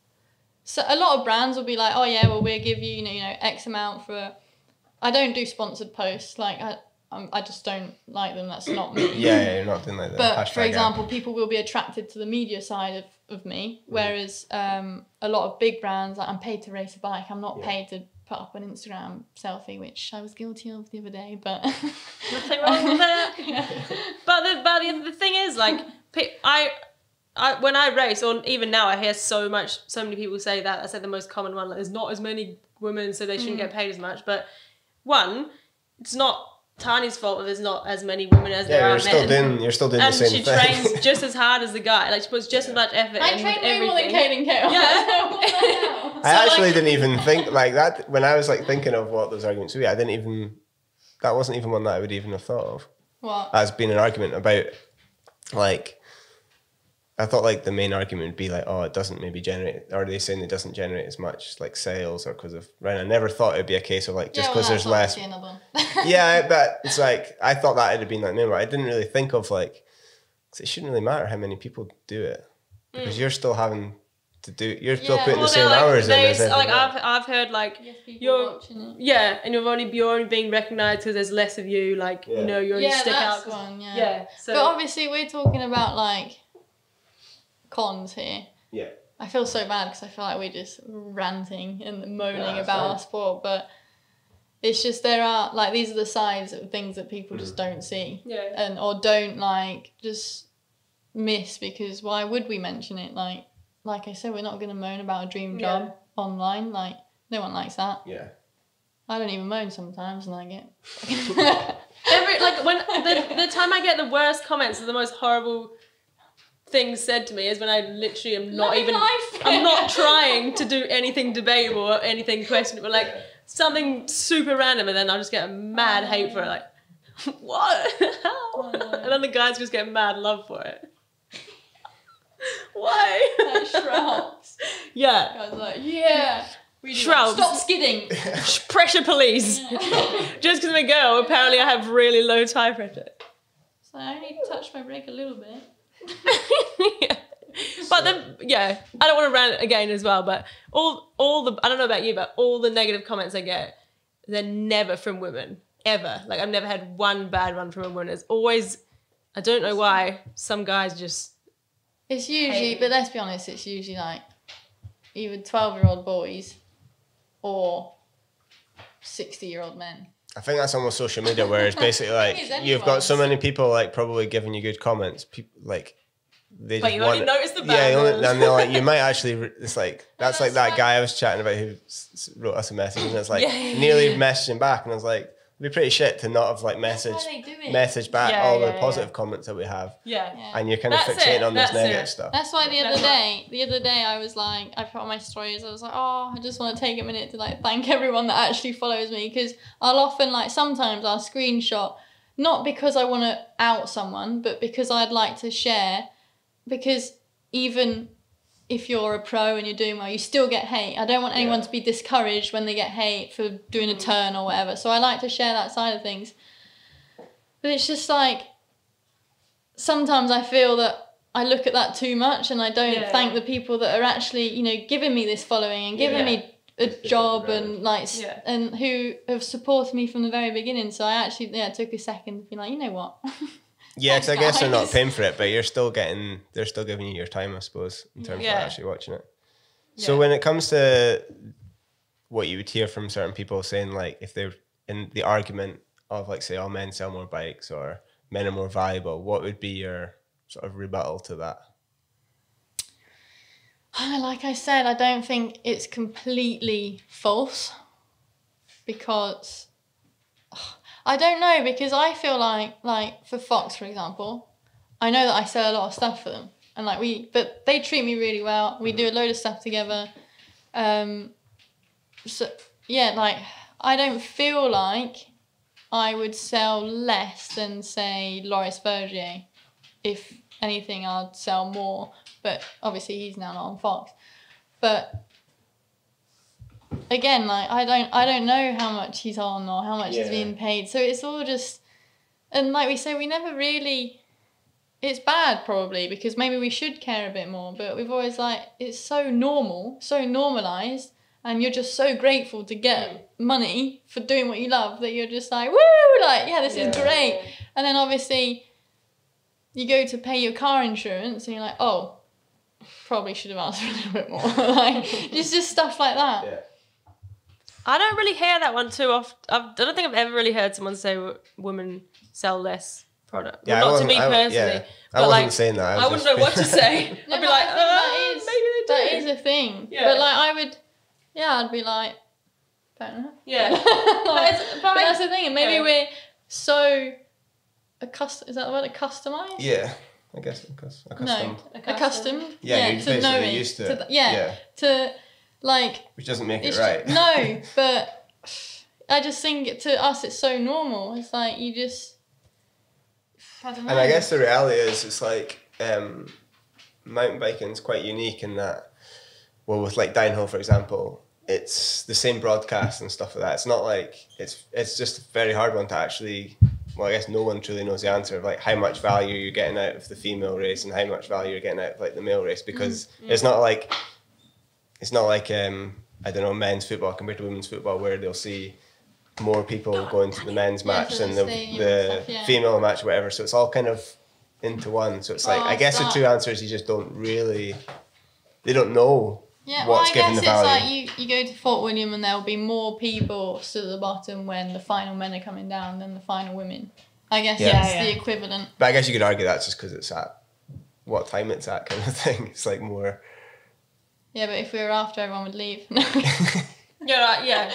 So a lot of brands will be like, oh yeah, well we'll give you you know you know X amount for. I don't do sponsored posts. Like I, I'm, I just don't like them. That's not me. (clears throat) yeah, yeah you're not doing like that But hashtag for ad. example, people will be attracted to the media side of, of me, whereas um, a lot of big brands, like I'm paid to race a bike. I'm not Yeah. paid to put up an Instagram selfie, which I was guilty of the other day. But Nothing wrong with that. (laughs) But the but the, the thing is, like, I, I when I race, or even now, I hear so much, so many people say that. I said the most common one. Like, there's not as many women, so they shouldn't Mm. get paid as much. But one, it's not Tahnee's fault that there's not as many women as there are you're still men. doing you're still doing and the same thing. And she trains (laughs) just as hard as the guy. Like she puts just as much effort I in train with way more than everything. Kaden Kale. Yeah. (laughs) What the hell? I So, actually like- didn't even think like that when I was like thinking of what those arguments would be. I didn't even that wasn't even one that I would even have thought of What? as being an argument about like. I thought like the main argument would be like, oh, it doesn't maybe generate, or are they saying it doesn't generate as much like sales or because of right? I never thought it'd be a case of like just Yeah, well, because there's less. obviously another one. yeah, (laughs) but it's like I thought that it'd have been like member. I didn't really think of like 'cause it shouldn't really matter how many people do it because mm. you're still having to do. You're still putting Well, the same like, hours in there's as like I've. I've heard like Yes, people You're- watching it. yeah, and you're only you're only being recognised because there's less of you. Like Yeah. you know, you're Yeah, stick that's out. 'cause- one. Yeah. Yeah. So but obviously, we're talking about like cons here. Yeah. I feel so bad because I feel like we're just ranting and moaning No, it's about fine. our sport, but it's just there are like these are the sides of things that people Mm. just don't see yeah. and or don't like just miss because why would we mention it? Like like I said, we're not gonna moan about a dream Yeah. job online. Like no one likes that. Yeah. I don't even moan sometimes, and I get. (laughs) (laughs) Every like when the, the time I get the worst comments, are the most horrible things said to me is when I literally am not Living even. life. I'm not (laughs) trying to do anything debatable or anything questionable. Like something super random, and then I'll just get a mad hate for it. Like (laughs) what? How? Oh. (laughs) And then the guys just get mad love for it. Why? Like shrubs. yeah. I was like, yeah. We do Shrubs. Stop skidding. Pressure police. Just because I'm a girl, apparently I have really low tire pressure. So I only touched my brake a little bit. (laughs) yeah. But then, yeah, I don't want to rant again as well. But all, all the, I don't know about you, but all the negative comments I get, they're never from women ever. Like I've never had one bad one from a woman. It's always, I don't know why. Some guys just, It's usually, but let's be honest, it's usually like either 12 year old boys or 60 year old men. I think that's almost social media where it's (laughs) basically like It you've got so many people like probably giving you good comments. People like they But just you want only notice the yeah, bad you only- and they're like you might actually it's like (laughs) that's like that guy I was chatting about who wrote us a message and it's (laughs) like Yeah. nearly messaging back and I was like be pretty shit to not have like That's message they do it. message back Yeah, all yeah, the yeah. positive comments that we have, Yeah. Yeah. and you're kind of That's fixating it, on this that's negative it. stuff. That's why the other That's day, the other day, I was like, I put on my stories. I was like, oh, I just want to take a minute to like thank everyone that actually follows me because I'll often like sometimes I'll screenshot not because I want to out someone, but because I'd like to share. Because even if you're a pro and you're doing well, you still get hate. I don't want anyone Yeah. to be discouraged when they get hate for doing a turn or whatever. So I like to share that side of things. But it's just like sometimes I feel that I look at that too much and I don't Yeah. thank the people that are actually, you know, giving me this following and giving Yeah. me a Just job and like Yeah. and who have supported me from the very beginning. So I actually yeah took a second to be like, you know what? (laughs) Yeah, because I guess they're not paying for it, but you're still getting, they're still giving you your time, I suppose, in terms Yeah. of actually watching it. So Yeah. when it comes to what you would hear from certain people saying, like, if they're in the argument of, like, say, oh, men sell more bikes or men are more valuable, what would be your sort of rebuttal to that? Uh, like I said, I don't think it's completely false because I don't know because I feel like like for Fox for example, I know that I sell a lot of stuff for them and like we but they treat me really well. We do a load of stuff together. Um so yeah, like I don't feel like I would sell less than say Loris Vergier. If anything, I'd sell more. But obviously, he's now not on Fox. But again, like I don't, I don't know how much he's on or how much he's being paid. So it's all just, and like we say, we never really. It's bad probably because maybe we should care a bit more, but we've always like it's so normal, so normalized, and you're just so grateful to get mm. money for doing what you love that you're just like woo, like yeah, this is great. And then obviously, you go to pay your car insurance, and you're like, oh, probably should have asked for a little bit more. (laughs) like it's just stuff like that. Yeah. I don't really hear that one too often. I've, I don't think I've ever really heard someone say women sell less product. Yeah, well, not to wasn't- me I- personally. yeah. I but, wasn't like, saying that. I, I wouldn't know what to say. No, (laughs) I'd be like, I think uh, that is maybe they do. that is a thing. Yeah. But like I would, yeah, I'd be like, fair enough. yeah. (laughs) Like, But it's- but but I- that's the thing, maybe yeah. we're so accustom. Is that the word? Customized? Yeah, I guess because No, accustomed. accustomed. Yeah, you're to basically knowing. used to to th- yeah, Yeah. to like which doesn't make it right. ju- no, (laughs) but I just think to us it's so normal. It's like you just. I don't know. And I guess the reality is, it's like um, mountain biking is quite unique in that, well, with like downhill, for example, it's the same broadcast and stuff like that. It's not like it's it's just a very hard one to actually. Well, I guess no one truly knows the answer of like how much value you're getting out of the female race and how much value you're getting out of like the male race because it's not like it's not like um, I don't know men's football compared to women's football where they'll see more people going to the men's Yeah, match than the the, stadium the and stuff, yeah. female match whatever. So it's all kind of into one. So it's like Oh, I guess stop. the true answer is you just don't really they don't know Yeah, well, what's I guess the it's value. like you, you go to Fort William and there'll be more people stood at the bottom when the final men are coming down than the final women. I guess Yeah. that's Yeah, the equivalent. but I guess you could argue that's just because it's at what time it's at kind of (laughs) thing. It's like more Yeah, but if we were after, everyone would leave. (laughs) Yeah, right, yeah.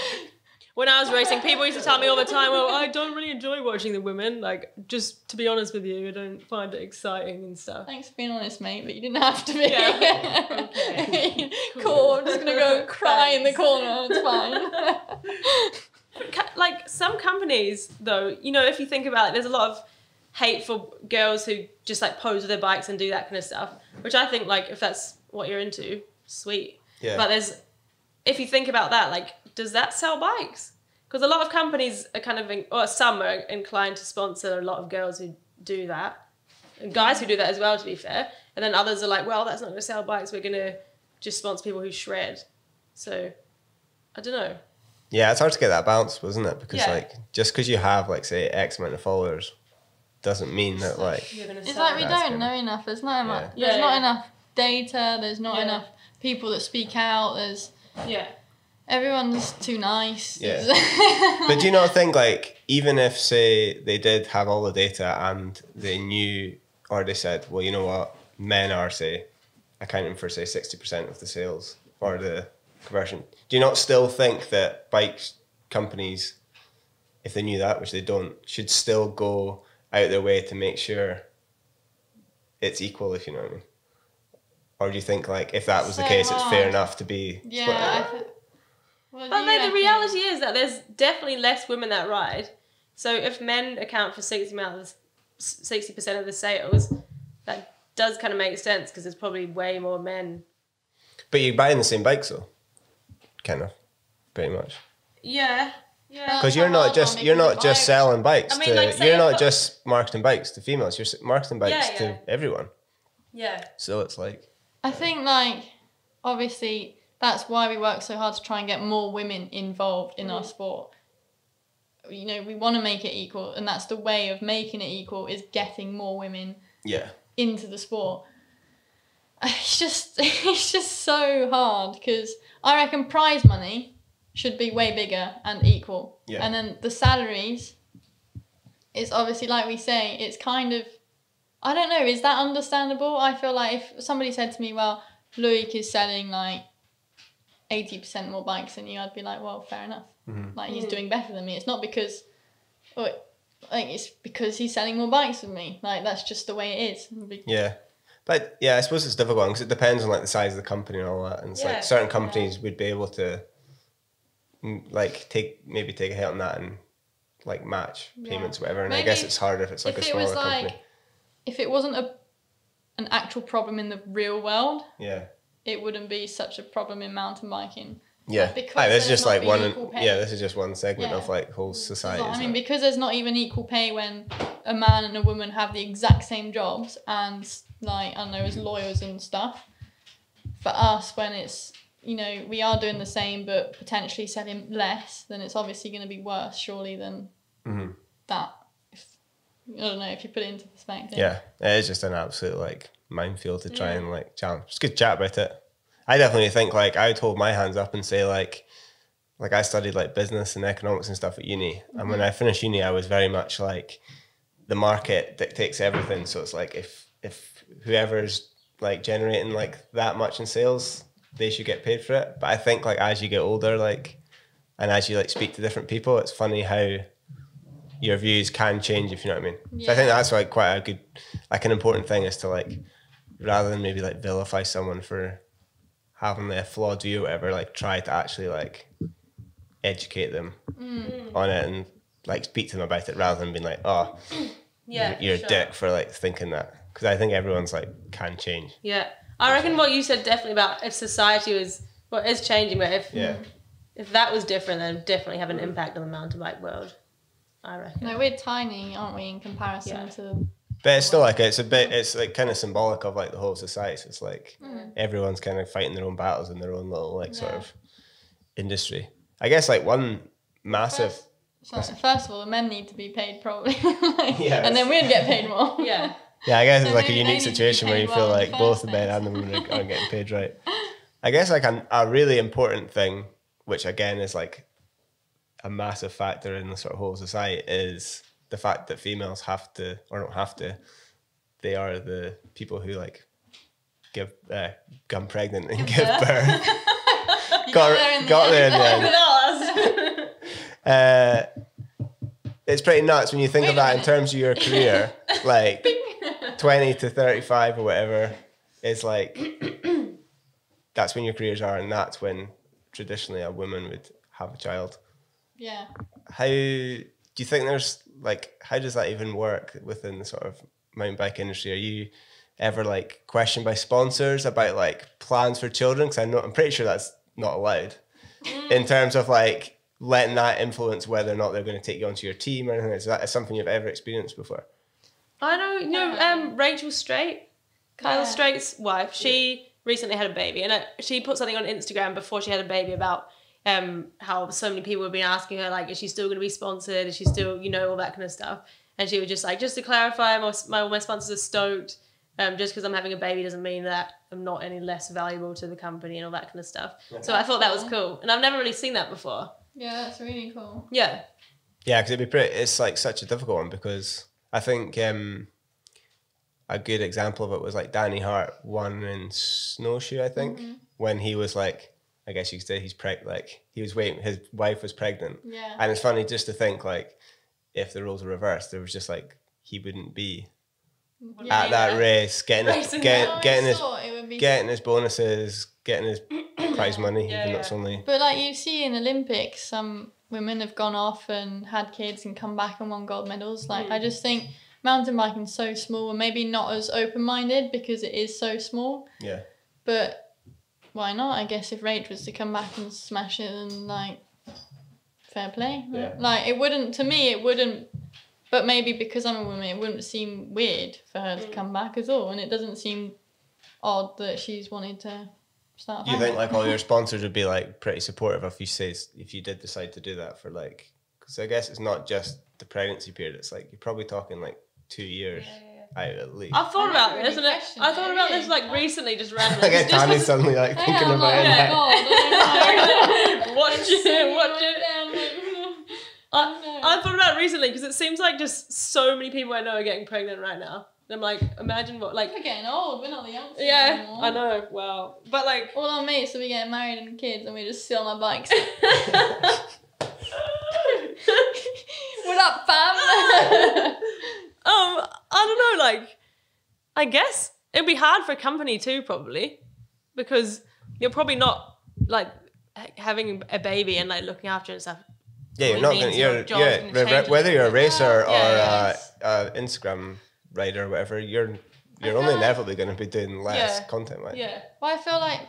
When I was racing, people used to tell me all the time, "Well, I don't really enjoy watching the women. Like, just to be honest with you, I don't find it exciting and stuff." Thanks for being honest, mate, but you didn't have to be. Yeah. (laughs) Okay. cool. I'm just gonna go (laughs) cry in the corner. It's fine. Like some companies, though, you know, if you think about it, there's a lot of hate for girls who just like pose with their bikes and do that kind of stuff, which I think, like, if that's what you're into, sweet. yeah. But there's, if you think about that, like, does that sell bikes? Because a lot of companies are kind of, in, or some are inclined to sponsor a lot of girls who do that, and guys who do that as well, to be fair. And then others are like, well, that's not going to sell bikes. We're going to just sponsor people who shred. So, I don't know. yeah, it's hard to get that balance, wasn't it? Because Yeah. like just because you have like say X amount of followers doesn't mean that like You're gonna It's like we don't good. know enough. There's not enough. Yeah. There's Yeah, not yeah. enough data. There's not Yeah. enough people that speak out. There's Yeah. everyone's too nice. Yeah. (laughs) But do you not think like even if say they did have all the data and they knew or they said, well, you know what, men are say accounting for say sixty percent of the sales or the conversion. Do you not still think that bike companies if they knew that, which they don't, should still go out their way to make sure it's equal, if you know what I mean. Or do you think like if that was the So case, it's fair enough to be Yeah. split? I th- But you like the reality is that there's definitely less women that ride. So if men account for sixty amount of sixty percent of the sales, that does kind of make sense because there's probably way more men. But you're buying the same bikes though, kind of, pretty much. Yeah, yeah. Because you're not just you're not just bikes. selling bikes. I mean, to, like, you're not I- just marketing bikes to females. You're marketing bikes Yeah, yeah. to everyone. Yeah. So it's like I think like obviously that's why we work so hard to try and get more women involved in our mm. sport. You know, we want to make it equal, and that's the way of making it equal is getting more women yeah, into the sport. (sighs) It's just (laughs) it's just so hard because I reckon prize money should be way bigger and equal. Yeah. And then the salaries it's obviously like we say, it's kind of I don't know, is that understandable? I feel like if somebody said to me, Well, Loic is selling like eighty percent more bikes than you, I'd be like, Well, fair enough. Mhm. Like he's Mhm. doing better than me. It's not because well, like it's because he's selling more bikes than me. Like that's just the way it is. Yeah. But yeah, I suppose it's difficult because it depends on like the size of the company and all that. And it's Yeah, like certain companies would be able to mm, like take maybe take a hit on that and like match Yeah. payments, whatever. And I guess it's harder if it's like if a it smaller was company. Like if it wasn't a an actual problem in the real world, yeah. it wouldn't be such a problem in mountain biking. Yeah. because Aye, this is there's just like one. Yeah, this is just one segment Yeah. of like whole society. I mean, it? because there's not even equal pay when a man and a woman have the exact same jobs and like I don't know as lawyers and stuff. For us, when it's you know we are doing the same but potentially selling less, then it's obviously going to be worse, surely, than Mhm. that. I don't know if you put it into perspective. Yeah, it is just an absolute like minefield to try Yeah. and like challenge. It's good chat about it. I definitely think like I would hold my hands up and say like, like I studied like business and economics and stuff at uni, and when mm-hmm. I finished uni, I was very much like, the market dictates everything. So it's like if if whoever's like generating like that much in sales, they should get paid for it. But I think like as you get older, like, and as you like speak to different people, it's funny how your views can change if you know what I mean. So I think that's like quite a good, like an important thing is to like, rather than maybe like vilify someone for having a flawed view or whatever, like try to actually like educate them Mm. on it and like speak to them about it rather than being like, oh, (clears throat) Yeah. you're sure. a dick for like thinking that. Because I think everyone's like can change. Yeah. I reckon what you said definitely about if society was well is changing, but if Yeah. if that was different, then definitely have an impact on the mountain bike world. I reckon. No, we're tiny, aren't we, in comparison Yeah. to But it's still like it's a bit. It's like kind of symbolic of like the whole society. So it's like Mm. everyone's kind of fighting their own battles in their own little like sort of industry. I guess like one massive. First, so, first of all, the men need to be paid probably, (laughs) Like, Yeah. and then we'd get paid more. (laughs) Yeah. Yeah, I guess it's like a unique they need to be situation where you paid feel like the both the men and the women are, aren't getting paid (laughs) right. I guess like an, a really important thing, which again is like a massive factor in the sort of whole society, is the fact that females have to or don't have to. They are the people who like give uh, become pregnant and (laughs) give birth. birth. (laughs) You got, there in the got end. there in the end. (laughs) Uh, it's pretty nuts when you think of that in terms of your career. like 20 to 35 or whatever is like (clears throat) that's when your careers are and that's when traditionally a woman would have a child yeah. how do you think there's like how does that even work within the sort of mountain bike industry are you ever like questioned by sponsors about like plans for children because i know i'm pretty sure that's not allowed in terms of like letting that influence whether or not they're going to take you onto your team or anything is that something you've ever experienced before I know, you know, um, Rachel Strait, Kyle Yeah. Strait's wife. She recently had a baby, and uh, she put something on Instagram before she had a baby about um how so many people have been asking her like, is she still going to be sponsored? Is she still, you know, all that kind of stuff. And she was just like, just to clarify, my my, my sponsors are stoked. Um, just because I'm having a baby doesn't mean that I'm not any less valuable to the company and all that kind of stuff. So I thought that was cool, and I've never really seen that before. Yeah, that's really cool. Yeah, Yeah, because it'd be pretty. It's like such a difficult one because I think um, a good example of it was like Danny Hart won in Snowshoe. I think when he was like I guess you could say he's preg like he was waiting. His wife was pregnant, Yeah. and it's funny just to think like if the roles were reversed, there was just like he wouldn't be Yeah. at that race, getting his, (laughs) get, getting his thought it would be getting his bonuses, getting his (coughs) prize money, Yeah, even though yeah. it's only But like you see in Olympics, some women have gone off and had kids and come back and won gold medals. Like I mm. just think mountain biking's so small and maybe not as open minded because it is so small. yeah. But why not? I guess if Rach was to come back and smash it and like fair play. Yeah. Like it wouldn't to me it wouldn't but maybe because I'm a woman it wouldn't seem weird for her to mm. come back at all and it doesn't seem odd that she's wanted to start Do you think like all your (laughs) sponsors would be like pretty supportive if you say if you did decide to do that for like? Because I guess it's not just the pregnancy period. It's like you're probably talking like two years out at least. I thought about never this, really and I, questioned I thought about this like recently, just (laughs) randomly. I get Just 'cause- Tanya suddenly like thinking about like, it. oh now. God, I watch it, watch it. it. (laughs) I, I thought about it recently because it seems like just so many people I know are getting pregnant right now. And I'm like, imagine what, like, We're getting old. We're not the youngsters yeah, anymore. I know. Wow, but like, All our mates will be getting married and kids, and we just sit on our bikes. (laughs) what up, fam? um, I don't know, like, I guess it'd be hard for a company too, probably, because you're probably not like having a baby and like looking after it and stuff. Yeah, you're not gonna, You're job's yeah. gonna re- re- whether you're a little bit. racer or Yeah, uh, uh, Instagram writer or whatever, you're you're only like- inevitably going to be doing less Yeah. content. Like. Yeah, well, I feel like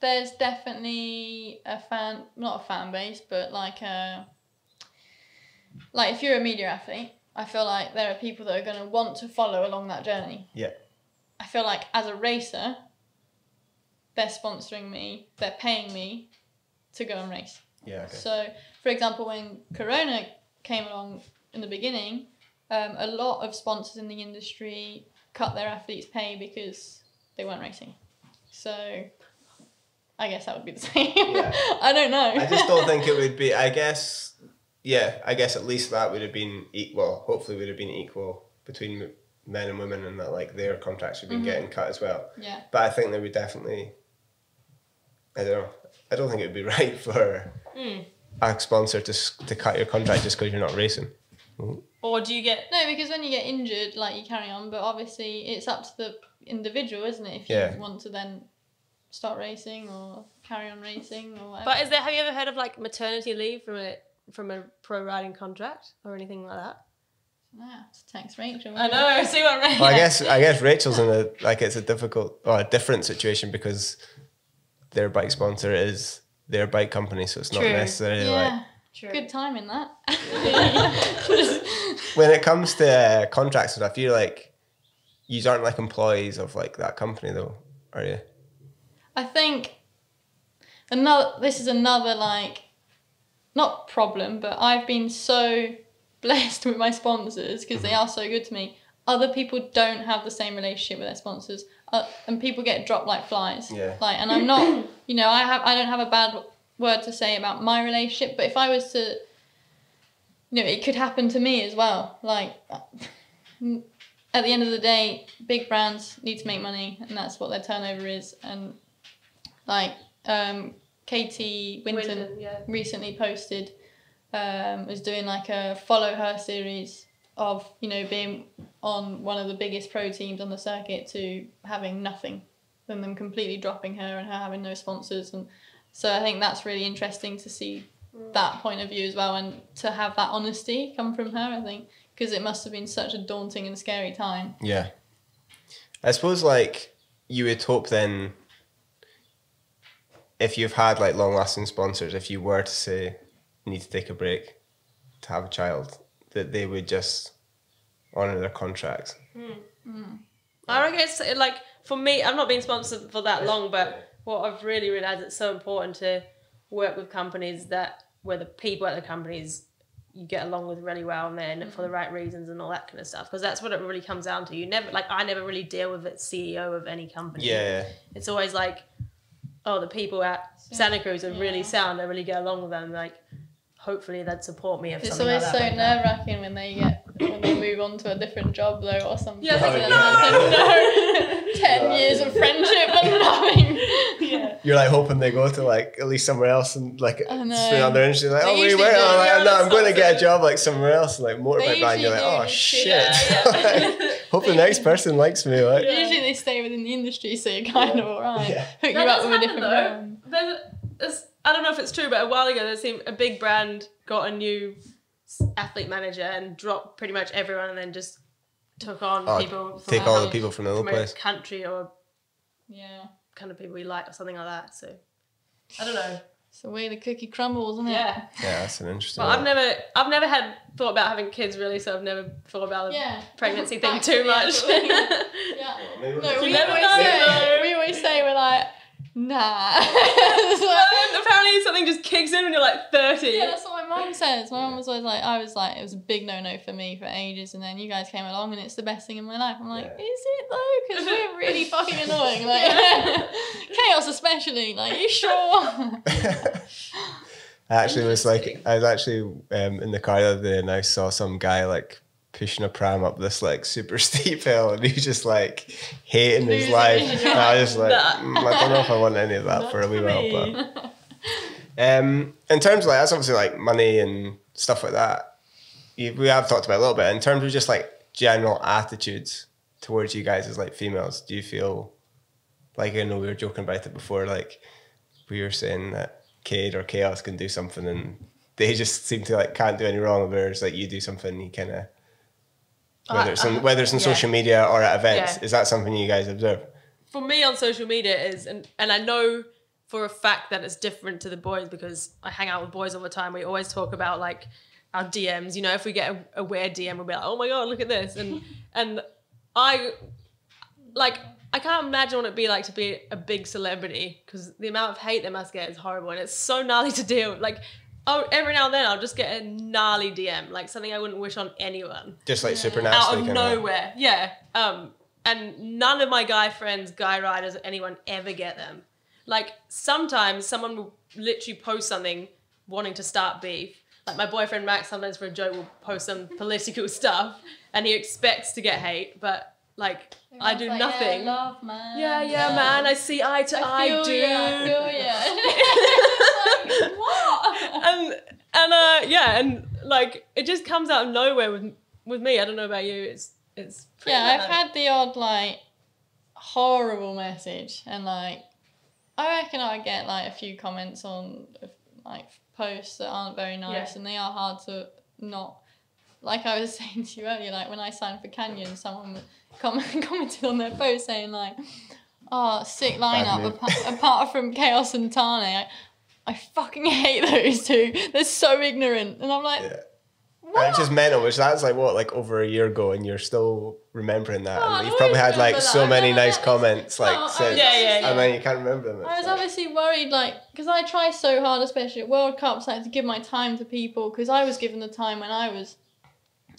there's definitely a fan, not a fan base, but like a like if you're a media athlete, I feel like there are people that are going to want to follow along that journey. Yeah. I feel like as a racer, they're sponsoring me, they're paying me to go and race. Yeah. Okay. So, for example, when Corona came along in the beginning, um, a lot of sponsors in the industry cut their athletes' pay because they weren't racing. So, I guess that would be the (laughs) same. Yeah. I don't know. I just don't think it would be. I guess, yeah, I guess at least that would have been equal. Hopefully, would have been equal between men and women, and that like their contracts would be Mhm. getting cut as well. yeah. But I think they would definitely. I don't know. I don't think it would be (laughs) right for Mm. a sponsor to to cut your contract just because you're not racing. or do you get? No, because when you get injured, like you carry on, but obviously it's up to the individual, isn't it? If you Yeah. want to then start racing or carry on racing or whatever. But is there? Have you ever heard of like maternity leave from a from a pro riding contract or anything like that? yeah, it's text Rachel. I know. See what? Well, I guess I guess Rachel's in a like it's a difficult or a different situation because their bike sponsor is their bike company, so it's not True. necessarily like Yeah, True. good timing that. (laughs) when it comes to uh, contracts and stuff, you're like, you aren't like employees of like that company though, are you? I think another. This is another like, not problem, but I've been so (laughs) blessed with my sponsors because they are so good to me. Other people don't have the same relationship with their sponsors, uh, and people get dropped like flies. Yeah. Like, and I'm not. (coughs) You know, I have. I don't have a bad word to say about my relationship, but if I was to, you know, it could happen to me as well. Like. (laughs) At the end of the day, big brands need to make money, and that's what their turnover is. And like um, Katie Winton, Winton, yeah. recently posted um, was doing like a follow her series of you know being on one of the biggest pro teams on the circuit to having nothing and them completely dropping her and her having no sponsors and so I think that's really interesting to see that point of view as well and to have that honesty come from her I think because it must have been such a daunting and scary time Yeah. I suppose like you would hope then if you've had like long lasting sponsors, if you were to say you need to take a break to have a child, that they would just honour their contracts. I reckon it's uh, like for me, I've not been sponsored for that long, but what I've really realized it's so important to work with companies that where the people at the companies you get along with really well and they're in for the right reasons and all that kind of stuff because that's what it really comes down to. You never like I never really deal with it CEO of any company. Yeah. it's always like, oh, the people at Santa Cruz are really sound. I really get along with them. Like, hopefully they'd support me if it's always like so that. went down. nerve wracking when they get when they move on to a different job though or something Yeah, like, Oh, no, yeah. (laughs) no. (laughs) ten years of friendship and nothing yeah. You're like hoping they go to like at least somewhere else and like I know. spin on their industry. Like, They oh, wait, where? do. Oh, I'm, like, no, I'm going to get a job like somewhere else, like motorbike band. You're like, oh shit. Yeah, yeah. (laughs) Hope the next person likes me. Like, Yeah. Usually they stay within the industry, so you're kind of alright. Yeah. Hook you up with a different though. one. There's, there's, I don't know if it's true, but a while ago there seemed a big brand got a new s- athlete manager and dropped pretty much everyone, and then just took on Oh, people. From take all the people from the other place. country or Yeah. kind of people we like or something like that. So I don't know. It's the way the cookie crumbles, isn't it? Yeah. Yeah, that's an interesting. Well, I've never, I've never had thought about having kids really, so I've never thought about the Yeah. pregnancy (laughs) thing too much. actual. (laughs) Yeah. Maybe No, we'll we see. never always, know, say, we always say we're like, nah. (laughs) Well, apparently something just kicks in when you're like 30. Yeah, that's what my mum says. My mum was always like, I was like, it was a big no no for me for ages, and then you guys came along, and it's the best thing in my life. I'm like, Yeah. is it though? Because we're (laughs) really fucking annoying. Like, (laughs) Kaos especially. Like, you sure? (laughs) I actually was like, I was actually um, in the car the other day and I saw some guy like pushing a pram up this like super steep hill and he was just like hating his life. And I was just like, "Mm, I don't know if I want any of that Not for a wee while. But um, in terms of like, that's obviously like money and stuff like that. You, we have talked about a little bit in terms of just like general attitudes towards you guys as like females. Do you feel like I know we were joking about it before, like we were saying that Kade or Kaos can do something and they just seem to like can't do any wrong. Whereas like you do something, you kind of whether it's on, Uh, whether it's on yeah. social media or at events, Yeah. is that something you guys observe? for me on social media is and and I know for a fact that it's different to the boys because I hang out with boys all the time. We always talk about like our DMs. You know, if we get a, a weird DM, we'll be like, "Oh my god, look at this!" And (laughs) and I like I can't imagine what it'd be like to be a big celebrity because the amount of hate they must get is horrible and it's so gnarly to deal. with. Like, oh, every now and then I'll just get a gnarly DM, like something I wouldn't wish on anyone Just like super nasty, out of kind nowhere. Yeah. Um, and none of my guy friends, guy riders, anyone ever get them. Like sometimes someone will literally post something wanting to start beef. Like my boyfriend Max sometimes for a joke will post some (laughs) political stuff and he expects to get hate, but like I do Like, nothing. Yeah, love, man. Yeah, yeah, man. I see eye to I eye, feel dude. ya, I feel ya. (laughs) Like, what? and and uh yeah, and like it just comes out of nowhere with with me. I don't know about you. It's it's pretty Yeah, I've had the odd like horrible message, and like I reckon I get like a few comments on like posts that aren't very nice, Yeah. and they are hard to not. Like I was (laughs) saying to you earlier, like when I signed for Canyon, someone com- (laughs) commented on their post saying like, "Oh, sick lineup move. apart, apart from Kaos and Tahnee." I, I fucking hate (laughs) those two. They're so ignorant, and I'm like, Yeah. What? it's just mental, which that's like what, like over a year ago, and you're still remembering that. Oh, and you've probably had like remember so many nice comments, like Oh, since, Yeah, yeah, yeah. and then you can't remember them. I was like- obviously worried, like, because I try so hard, especially at World Cups, like to give my time to people. Because I was given the time when I was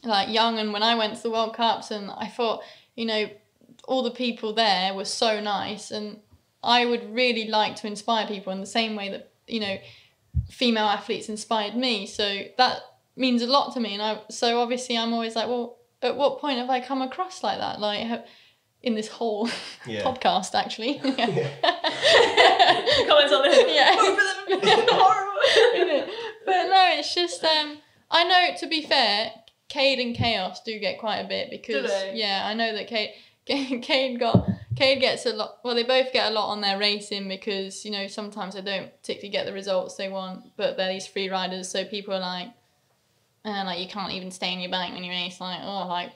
like young and when I went to the World Cups, and I thought, you know, all the people there were so nice, and I would really like to inspire people in the same way that you know, female athletes inspired me. So that means a lot to me, and I so obviously I'm always like, well, at what point have I come across like that? Like. Have, in this whole (laughs) Yeah. podcast, actually. (laughs) comments on it. Yeah. (laughs) Both them horrible. but no, it's just um I know to be fair, Kade and Kaos do get quite a bit because yeah, I know that Kade Kade got Kade gets a lot well they both get a lot on their racing because, you know, sometimes they don't particularly get the results they want, but they're these free riders, so people are like and like you can't even stay in your bike when you race, like, oh like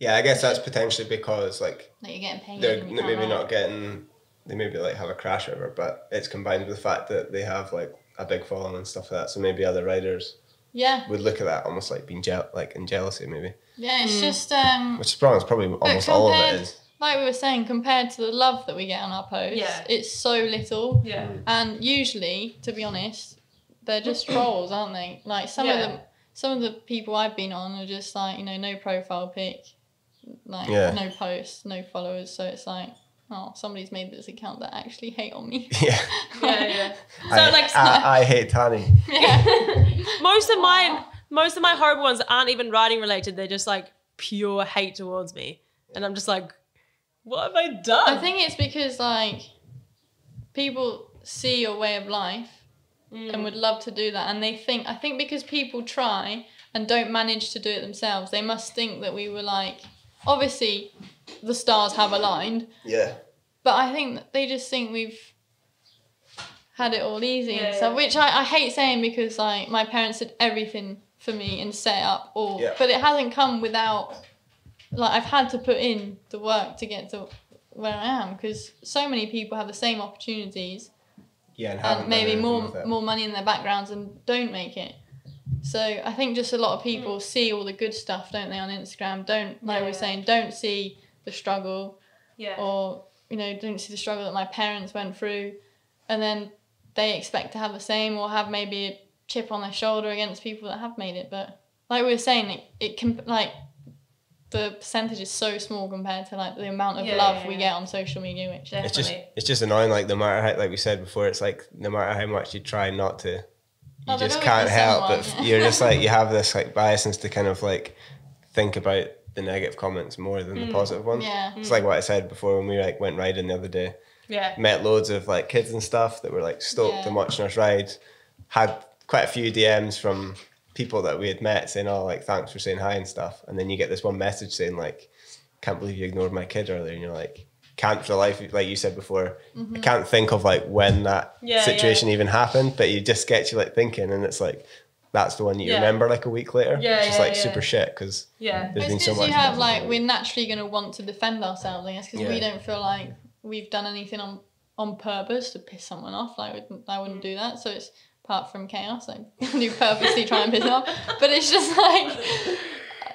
yeah, I guess that's potentially because like that you're getting paid. they're you maybe ride. not getting, they maybe like have a crash or whatever, but it's combined with the fact that they have like a big following and stuff like that. So maybe other riders Yeah. would look at that almost like being je- like in jealousy, maybe. Yeah, it's just um Which is probably, it's probably almost all of it is. like we were saying, compared to the love that we get on our posts, Yeah. it's so little. Yeah. And usually, to be honest, they're just (clears throat) trolls, aren't they? Like some of them, some of the people I've been on are just like you know no profile pic, like Yeah. no posts, no followers. So it's like, oh, somebody's made this account that actually hate on me. (laughs) Yeah. Yeah, yeah. (laughs) So I, like I, (laughs) I hate Tahnee. Yeah. most of mine, most of my horrible ones aren't even writing related. They're just like pure hate towards me, and I'm just like, what have I done? I think it's because like people see your way of life and mm. would love to do that and they think i think because people try and don't manage to do it themselves they must think that we were like obviously the stars have aligned Yeah. but i think that they just think we've had it all easy Yeah, and stuff yeah. which I, I hate saying because like my parents did everything for me and set up all Yeah. but it hasn't come without like i've had to put in the work to get to where i am because so many people have the same opportunities Yeah, and, and maybe more more money in their backgrounds and don't make it. So I think just a lot of people mm. see all the good stuff, don't they, on Instagram? Don't like Yeah. we're saying, don't see the struggle Yeah. or you know don't see the struggle that my parents went through, and then they expect to have the same or have maybe a chip on their shoulder against people that have made it. But like we were saying, it, it can like the percentage is so small compared to like the amount of Yeah, love yeah, we get on social media, which Definitely. It's just it's just annoying. Like no matter how, like we said before, it's like no matter how much you try not to, you Oh, just can't help. But you're just like you (laughs) have this like biasness to kind of like think about the negative comments more than the mm. positive ones. yeah. It's like what I said before when we like went riding the other day. yeah. Met loads of like kids and stuff that were like stoked Yeah. and watching us ride. Had quite a few DMs from people that we had met saying, "Oh, like thanks for saying hi and stuff." And then you get this one message saying like, "Can't believe you ignored my kid earlier," and you're like. Can't for life, like you said before, Mm-hmm. I can't think of like when that Yeah, situation even happened, but you just get you like thinking, and it's like that's the one you Yeah. remember like a week later. Yeah, it's just yeah, like yeah. super shit because Yeah. there's been It's so because much. you have like about we're naturally going to want to defend ourselves, I guess, because we don't feel like we've done anything on on purpose to piss someone off. Like I wouldn't, I wouldn't do that. So it's apart from Kaos, I (laughs) do purposely try and piss off. But it's just (laughs) like,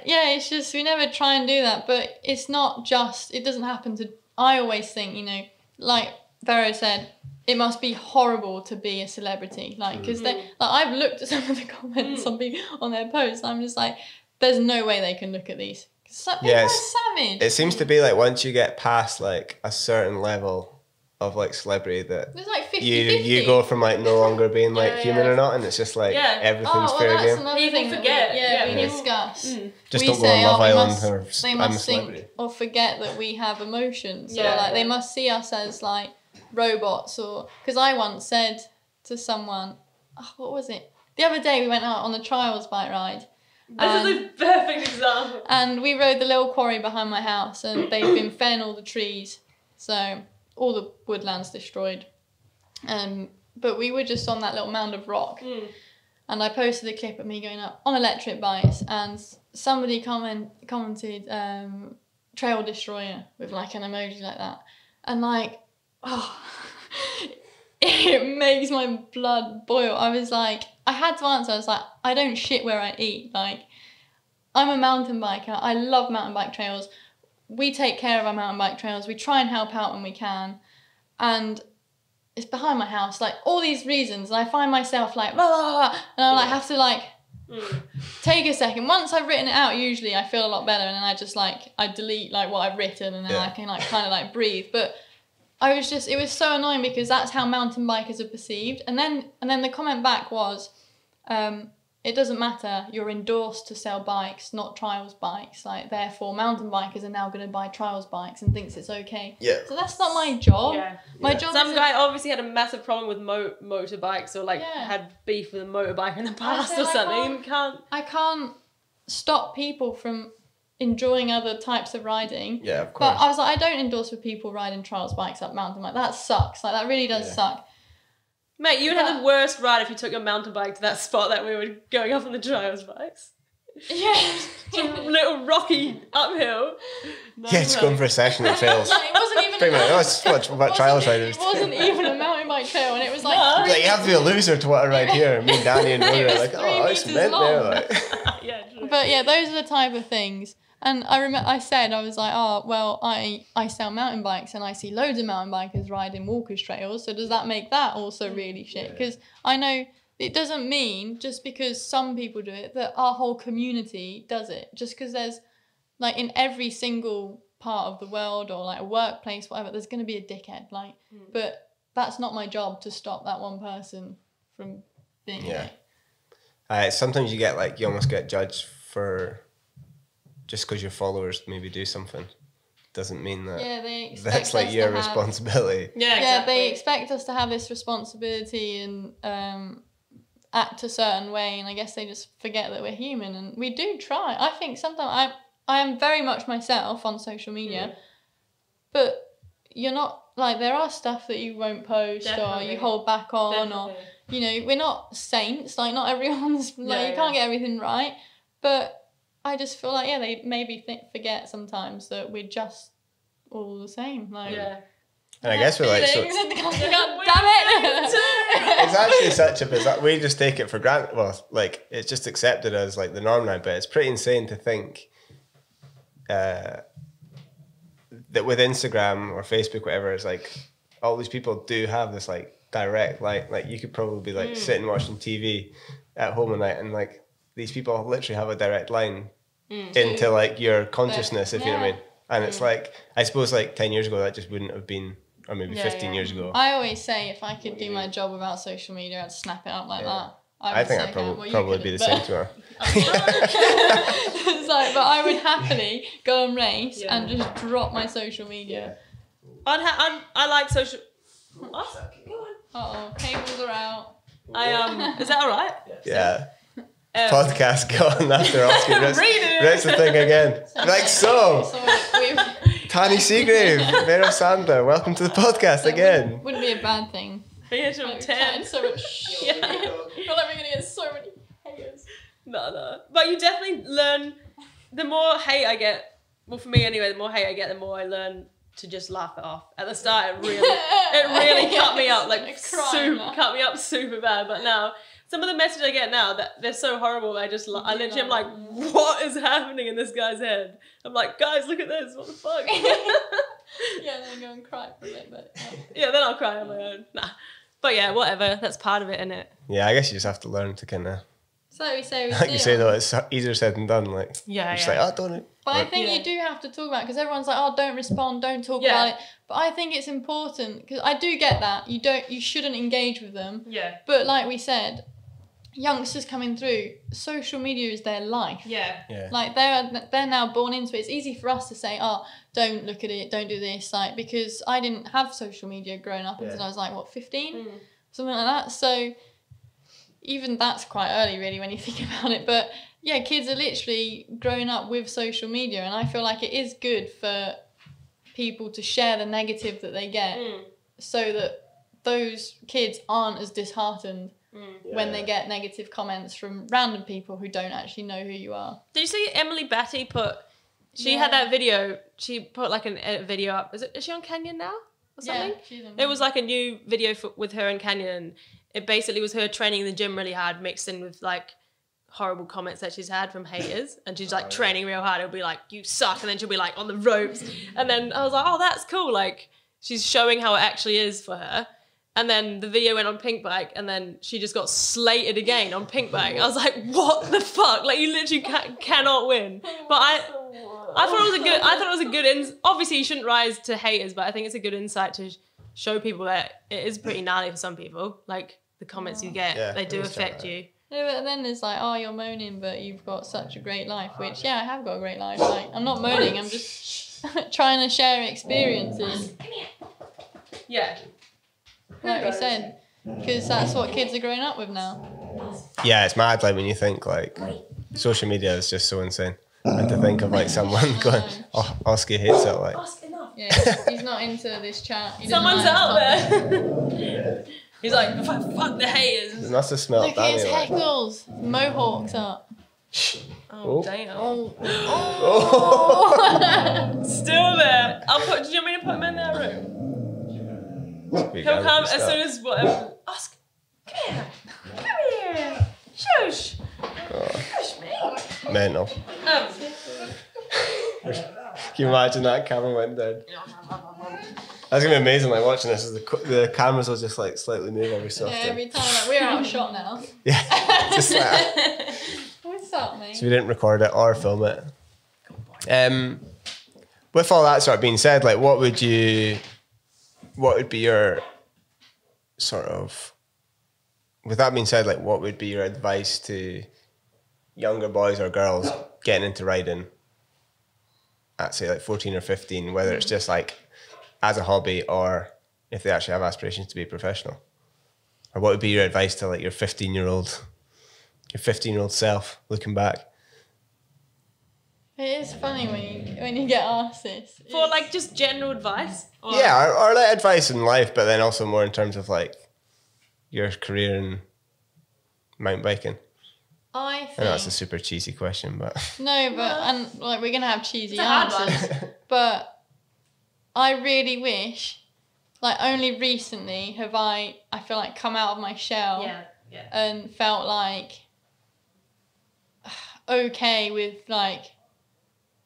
yeah, it's just we never try and do that. But it's not just. It doesn't happen to. I always think you know, like Vero said. It must be horrible to be a celebrity, like mm. because they. Mm. Like I've looked at (laughs) some of the comments mm. on people on their posts. I'm just like, there's no way they can look at these. So, Yes. are savage. It seems to be like once you get past like a certain level of like celebrity that There's like 50 you 50. you go from like no longer being like Yeah, human yeah. or not, and it's just like Yeah. everything's Oh, well, fair that's game. another People thing forget, We, yeah, yeah, we people- discuss. Mm. Just we don't go say, on Love oh, we Island must, or they I'm a must think or forget that we have emotions. Yeah. Or like they must see us as like robots. Or because I once said to someone, oh, what was it? The other day we went out on a trials bike ride. This And- is a perfect example. And we rode the little quarry behind my house, and they've been felling all the trees, so all the woodlands destroyed. Um, but we were just on that little mound of rock, Mm. and I posted a clip of me going up on electric bikes, and somebody comment commented um, "trail destroyer" with like an emoji like that, and like, oh, (laughs) it makes my blood boil. I was like, I had to answer. I was like, I don't shit where I eat. Like, I'm a mountain biker. I love mountain bike trails. We take care of our mountain bike trails. We try and help out when we can, and it's behind my house. Like all these reasons, and I find myself like, blah, blah, blah, and I like have to like Mm. take a second. Once I've written it out, usually I feel a lot better, and then I just like I delete like what I've written, and then Yeah. I can like kind of like breathe. But I was just it was so annoying because that's how mountain bikers are perceived. And then and then the comment back was, um, it doesn't matter. You're endorsed to sell bikes, not trials bikes. Like therefore, mountain bikers are now going to buy trials bikes and thinks it's okay. Yeah. So that's not my job. Yeah. My Yeah. job. Some is guy obviously had a massive problem with mo- motorbikes or like Yeah. had beef with a motorbike in the past or something. oh, Can't. I can't stop people from enjoying other types of riding. Yeah, of course. But. I was like, I don't endorse for people riding trials bikes up mountain bike. That sucks. Like that really does Yeah. suck. Mate, you would have the worst ride if you took your mountain bike to that spot that we were going up on the trials bikes. Yeah. Some little rocky uphill. yeah, it's going for a session of trails. Like, it wasn't even. Pretty a much. mountain- it's much it trials wasn't- riders. It wasn't even a mountain bike trail, and it was like. No. Like you have to be a loser to want to ride here. Me and Danny and It Rory are like, oh, it's meters meant there. Like. (laughs) yeah, true. But yeah, those are the type of things. And I remember I said I was like, oh well, I I sell mountain bikes and I see loads of mountain bikers riding walkers trails. So does that make that also really shit? Because I know it doesn't mean just because some people do it that our whole community does it. Just because there's like in every single part of the world or like a workplace, whatever, there's going to be a dickhead. Like, but that's not my job to stop that one person from being. Yeah. Uh, sometimes you get like you almost get judged for just because your followers maybe do something doesn't mean that Yeah, they expect that's like your to have- responsibility. Yeah, yeah, they expect us to have this responsibility and um, act a certain way, and I guess they just forget that we're human, and we do try. I think sometimes I I am very much myself on social media, Mm. but you're not like there are stuff that you won't post or you hold back on or you know we're not saints like not everyone's (laughs) like Yeah, you can't yeah. get everything right but i just feel like yeah they maybe think, forget sometimes that we're just all the same like Yeah. And I guess we're like so, (laughs) God damn it (laughs) it's actually such a bizarre. We just take it for granted. Well, like it's just accepted as like the norm now. But it's pretty insane to think uh, that with Instagram or Facebook, whatever, it's like all these people do have this like direct like like you could probably be like sitting watching TV at home at night and like these people literally have a direct line into like your consciousness, if you know what I mean. And it's like I suppose like ten years ago that just wouldn't have been, or maybe Yeah, fifteen yeah. years ago. i always say if i could do my job without social media i'd snap it up like Yeah. that I would think I'd "Okay, probably well, probably be the same to her. (laughs) it's like, but I would happily go and race Yeah. and just drop my social media. I'd ha- I'm, I like social. Awesome. Go on. Uh oh, cables are out. I um. Is that all right? Yeah. Um, Podcast (laughs) going after Oscar. That's, Reading. the thing again. Like so, (laughs) So we've, (laughs) Tahnee Seagrave, Vero Sandler, welcome to the podcast again. wouldn't be a bad thing. Be here till Like, ten. so much shit. Yeah. I feel like we're gonna get so many haters. No, no. But you definitely learn. The more hate I get, well, for me anyway, the more hate I get, the more I learn to just laugh it off. At the start, it really, it really cut me up, like Crying super, cut me up super bad. But now, some of the messages I get now that they're so horrible. I just, I literally, am like, what is happening in this guy's head? I'm like, guys, look at this. What the fuck? (laughs) (laughs) Yeah, then go and cry for a bit, but yeah. yeah, then I'll cry on my own. Nah. But yeah, whatever. That's part of it, isn't it? Yeah, I guess you just have to learn to kind of, So we say we like you say it. though, it's easier said than done. Like, Yeah, you're just yeah. like, oh, don't. But I think Yeah. you do have to talk about because everyone's like, "Oh, don't respond, don't talk Yeah. about it." But I think it's important because I do get that you don't, you shouldn't engage with them. Yeah. But like we said, youngsters coming through, social media is their life. Yeah. yeah. Like they're they're now born into it. It's easy for us to say, "Oh, don't look at it, don't do this," like because I didn't have social media growing up until Yeah. I was like what fifteen, Mm. something like that. So even that's quite early, really, when you (laughs) think about it. But yeah, kids are literally growing up with social media, and I feel like it is good for people to share the negative that they get, Mm. so that those kids aren't as disheartened Mm. when they get negative comments from random people who don't actually know who you are. Did you see Emily Batty put? She Yeah. had that video. She put like an, a video up. Is it? Is she on Canyon now or something? she's It was like a new video for, with her and Canyon. It basically was her training in the gym really hard, mixed in with like horrible comments that she's had from haters, and she's like training real hard. It'll be like you suck, and then she'll be like on the ropes, and then I was like, oh, that's cool. Like she's showing how it actually is for her. And then the video went on Pinkbike, and then she just got slated again on Pinkbike. I was like, "What the fuck? Like you literally ca- cannot win." But I, I thought it was a good. I thought it was a good. Ins- Obviously, you shouldn't rise to haters, but I think it's a good insight to sh- show people that it is pretty gnarly for some people. Like the comments you get, Yeah, they do it is affect kinda- you. Yeah, but then there's like, oh, you're moaning, but you've got such a great life. Which, yeah, I have got a great life. Like, I'm not moaning. I'm just (laughs) trying to share experiences, Yeah. Like we said, because that's what kids are growing up with now. Yeah, it's mad. Like when you think like social media is just so insane, and to think of like someone (laughs) going, "Oh, Oscar hates it." Like, Yeah, he's, he's not into this chat. He Someone's out this there. (laughs) He's like, fuck, fuck the it haters. must have smelled Look at his Danny. Like, heckles, mohawks up. Oh, Oh. damn. Oh, oh, (laughs) Still there. I'll put. Do you want me to put him in that room? He'll come as soon as whatever. Oscar, come here. Come here. Shush. Shush me. mental. Um, Can you imagine that camera went down? That's gonna be amazing. Like watching this, is the the cameras will just like slightly move every so yeah, often. every time like we're out of shot now. (laughs) Yeah, just like What's up, mate? so we didn't record it or film it. Um, with all that sort of being said, like, what would you, what would be your sort of, with that being said, like, what would be your advice to younger boys or girls getting into riding? at say like 14 or 15, whether it's just like as a hobby or if they actually have aspirations to be professional? Or what would be your advice to like your 15 year old, your 15 year old self looking back? It is funny when you when you get asked this. For It's- like just general advice. Or- Yeah, or, or like advice in life, but then also more in terms of like your career in mountain biking. I think I know that's a super cheesy question, but (laughs) no, but and like we're gonna have cheesy It's a hard one. answers, (laughs) but I really wish, like only recently have I I feel like come out of my shell Yeah. Yeah. and felt like (sighs) okay with like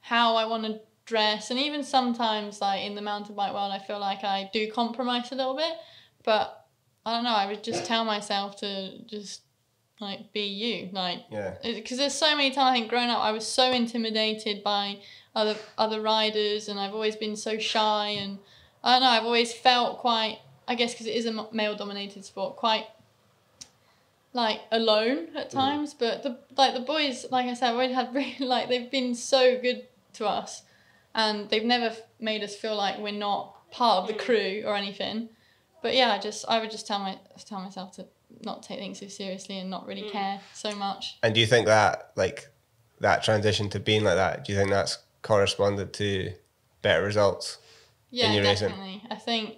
how I want to dress and even sometimes like in the mountain bike world I feel like I do compromise a little bit but I don't know I would just tell myself to just like be you like yeah. because there's so many times I think growing up I was so intimidated by other other riders and I've always been so shy and I don't know I've always felt quite I guess because it is a male dominated sport quite like alone at mm. times but the like the boys like I said I've always had (laughs) really like they've been so good to us and they've never made us feel like we're not part of the mm. crew or anything but yeah I just I would just tell my tell myself to not take things so seriously and not really mm. care so much And do you think that like that transition to being like that, do you think that's corresponded to better results? Yeah, your racing? definitely. I think.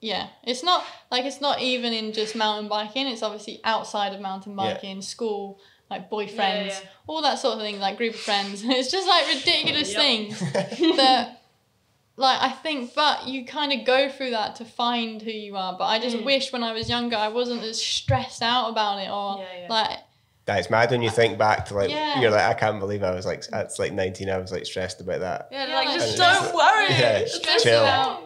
Yeah, it's not like it's not even in just mountain biking. It's obviously outside of mountain Yeah. biking, school, like boyfriends, yeah. all that sort of thing, like group of friends. (laughs) it's just like ridiculous Yep. things (laughs) that, like I think, but you kind of go through that to find who you are. But I just Mm. wish when I was younger I wasn't as stressed out about it, or Yeah, yeah. like That's mad when you think back to like Yeah. you're like I can't believe I was like at like 19 I was like stressed about that. Yeah, Yeah, like like- just don't just- worry. Yeah, Just chill. about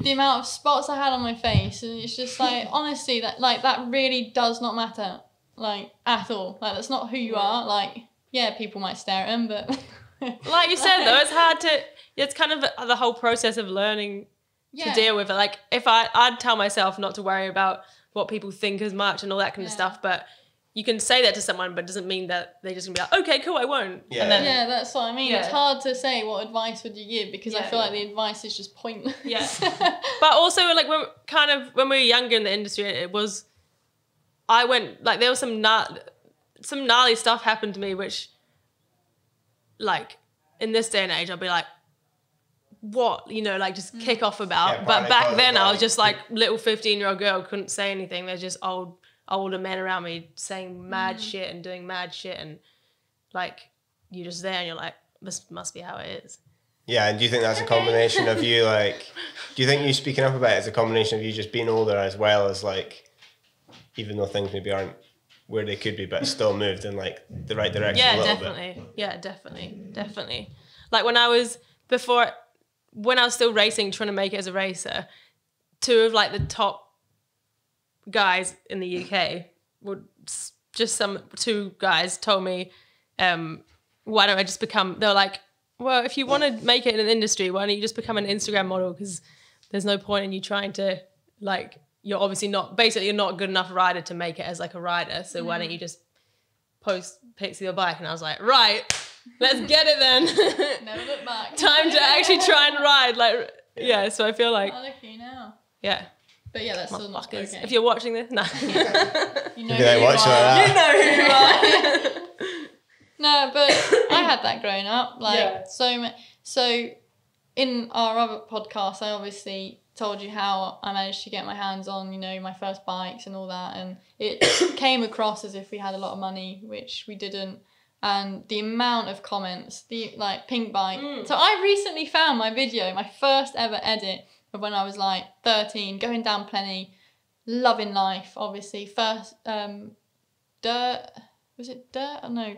the amount of spots I had on my face, and it's just like honestly that like that really does not matter like at all. Like that's not who you are. Like yeah, people might stare at them, but (laughs) Like you said though, it's hard to. It's kind of the whole process of learning yeah. to deal with it. Like if I, I'd tell myself not to worry about what people think as much and all that kind of stuff. But you can say that to someone, but it doesn't mean that they're just gonna be like, okay, cool, I won't. Yeah. And then, Yeah, that's what I mean. It's hard to say what advice would you give because I feel yeah. like the advice is just pointless. Yeah. (laughs) But also, like when kind of when we were younger in the industry, it was. I went like there was some gna- some gnarly stuff happened to me, which, like, in this day and age, I'll be like, what you know, like just kick off about. Yeah, but back then, I was just like little fifteen year old girl, couldn't say anything. There's just old older men around me saying mad Mm. shit and doing mad shit, and like you're just there and you're like, this must be how it is. Yeah, and do you think that's a combination of you (laughs) like do you think you speaking up about it is a combination of you just being older as well as like even though things maybe aren't where they could be but still moved in like the right direction yeah a little bit. definitely. Yeah definitely. Definitely. Like when i was before when i was still racing trying to make it as a racer two of like the top guys in the uk would just some two guys told me um why don't i just become they're like well if you want to make it in an industry why don't you just become an instagram model? Because there's no point in you trying to like you're obviously not basically you're not a good enough rider to make it as like a rider so why don't mm. you just post pics of your bike and I was like, right, let's get it then. (laughs) Never look back. Time to actually try and ride. Like yeah, so I feel like look you now. yeah. But yeah, that's still not okay. If you're watching this, (laughs) no. you know who you are. you know who you are. No, but I had that growing up. Like Yeah. so, ma- so in our other podcast, I obviously told you how I managed to get my hands on, you know, my first bikes and all that, and it (coughs) came across as if we had a lot of money, which we didn't. And the amount of comments, the like Pinkbike. Mm. So I recently found my video, my first ever edit of when I was like thirteen, going down plenty, loving life. Obviously, first um, dirt was it dirt? I oh, no,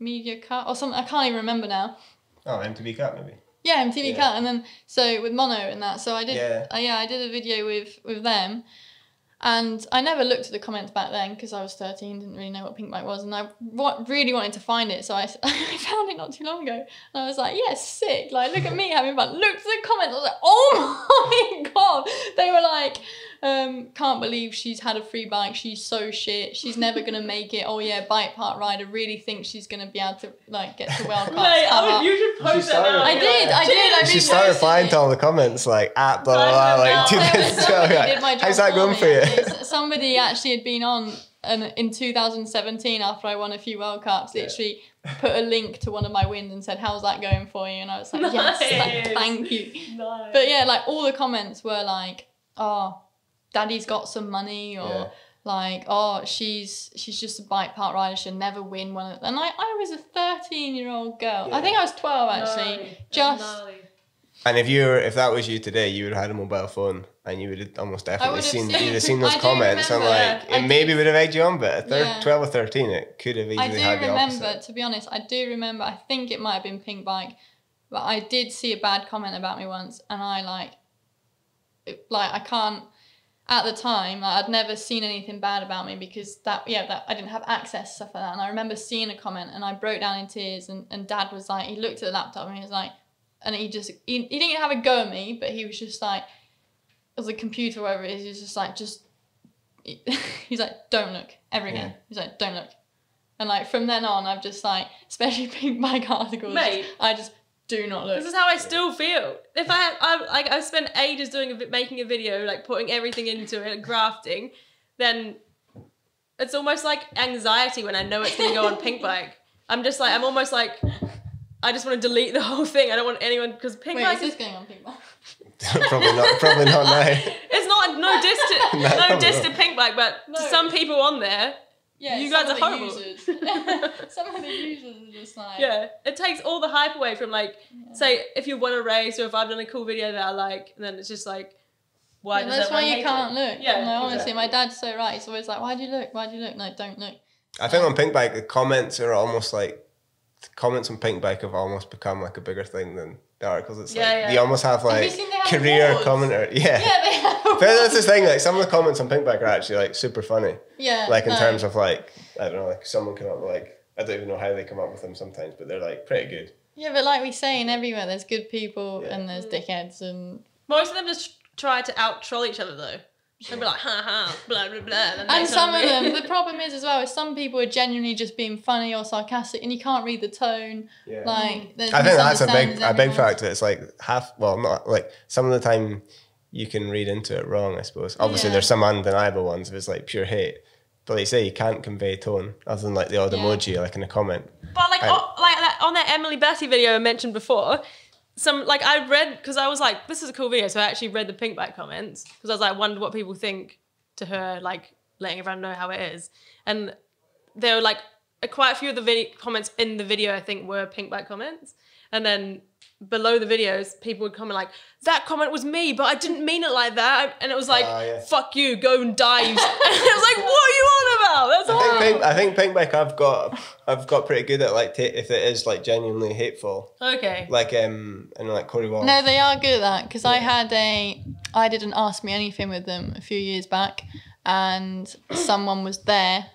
media cut or something. I can't even remember now. Oh, MTV cut maybe. Yeah, MTV Yeah. Cut, and then so with Mono and that. So I did. Yeah. Uh, yeah, I did a video with with them, and I never looked at the comments back then because I was thirteen, didn't really know what Pinkbike was, and I really wanted to find it. So I, (laughs) I found it not too long ago, and I was like, yeah, sick. Like, look at me having fun. Look at the comments. I was like, oh (laughs) my god. They were like. Um, can't believe she's had a free bike. She's so shit. She's never gonna (laughs) make it. Oh yeah, bike park rider really thinks she's gonna be able to like get to World (laughs) Cup. Mate, I would, you should post that now. I did, I did. I She started most of replying to all the comments like at blah blah blah. Like, No, two there was minutes ago, like, did my job how's that going for you? (laughs) actually. Somebody actually had been on and in 2017 after I won a few World Cups, literally put a link to one of my wins and said, "How's that going for you?" And I was like, "Yes, Nice. thank you." Nice. But yeah, like all the comments were like, "Oh, daddy's got some money," or Yeah. like, "Oh, she's she's just a bike park rider. She'll never win one." Of and I, I was a 13 year old girl. I think I was 12 actually. Gnarly. Just Gnarly. And if you were, if that was you today, you would have had a mobile phone and you would have almost definitely have seen, seen- you'd have seen those (laughs) I do comments and remember, like I it do- maybe would have egged you on, but at thir- Yeah. 12 or 13, it could have easily I do had remember, opposite. to be honest, I do remember. I think it might have been Pink Bike, but I did see a bad comment about me once, and I like, it- like I can't. At the time, I'd never seen anything bad about me because that, yeah, that I didn't have access to stuff like that. And I remember seeing a comment, and I broke down in tears. And, and Dad was like, he looked at the laptop and he was like, and he just he, he didn't have a go at me, but he was just like, it was a computer, whatever it is. He was just like, just (laughs) he's like, don't look ever again. Yeah. He's like, don't look. And like from then on, I've just like, especially (laughs) Pinkbike articles, Mate. I just do not look. This is how I still feel. If I had, I like, I spent ages doing a, vi- making a video, like putting everything into it, grafting, then it's almost like anxiety when I know it's gonna go on Pink (laughs) Bike. I'm just like, I'm almost like, I just want to delete the whole thing. I don't want anyone because Pink Wait, Bike is is this going on Pinkbike? (laughs) probably not, probably not No. (laughs) It's not no diss to No, no, probably diss to. Pinkbike, but to some people on there, Yeah, You some guys of are the horrible. Users. (laughs) some of the (laughs) users are just like, yeah, it takes all the hype away from like, say if you won a race or if I've done a cool video that I like, and then it's just like, why? Yeah, does that's why you can't it? look. Yeah, no, honestly, exactly. my dad's so right. He's always like, why do you look? Why do you look?" No, don't look. I think on Pinkbike, the comments are almost like the comments on Pinkbike have almost become like a bigger thing than the articles. It's Yeah, like yeah. you almost have Have like have career awards? commenter. Yeah. Yeah, they have. (laughs) But that's the thing, like some of the comments on Pinkbike are actually like super funny. yeah, Like in no. terms of like I don't know, like someone come up with like I don't even know how they come up with them sometimes, but they're like pretty good. Yeah, but like we say in everywhere, there's good people Yeah. and there's mm. dickheads and Most of them just try to out troll each other though. They'll be like, ha ha, blah blah blah. then and some of them. The problem is as well is some people are genuinely just being funny or sarcastic, and you can't read the tone. Yeah. Like mm. I think that's a big a big factor. It's like half well not like some of the time you can read into it wrong, I suppose. Obviously Yeah. there's some undeniable ones if it's like pure hate. But like you say, you can't convey tone other than like the odd Yeah. emoji like in a comment. But like, I- oh, like that, on that Emily Batty video I mentioned before, some like I read because I was like, this is a cool video, so I actually read the Pinkbike comments because I was like, wonder what people think to her, like letting everyone know how it is, and there were like quite a few of the video comments in the video I think were Pinkbike comments, and then below the videos people would comment like that comment was me but i didn't mean it like that and it was like yeah. fuck you go and die you (laughs) and i was like what are you on about that's I horrible think Pink, I think Pinkbike I've got I've got pretty good at like ta if it is like genuinely hateful. okay Like um and like Corey Wall. No, they are good at that because I had a, I didn't Ask Me Anything with them a few years back, and someone was there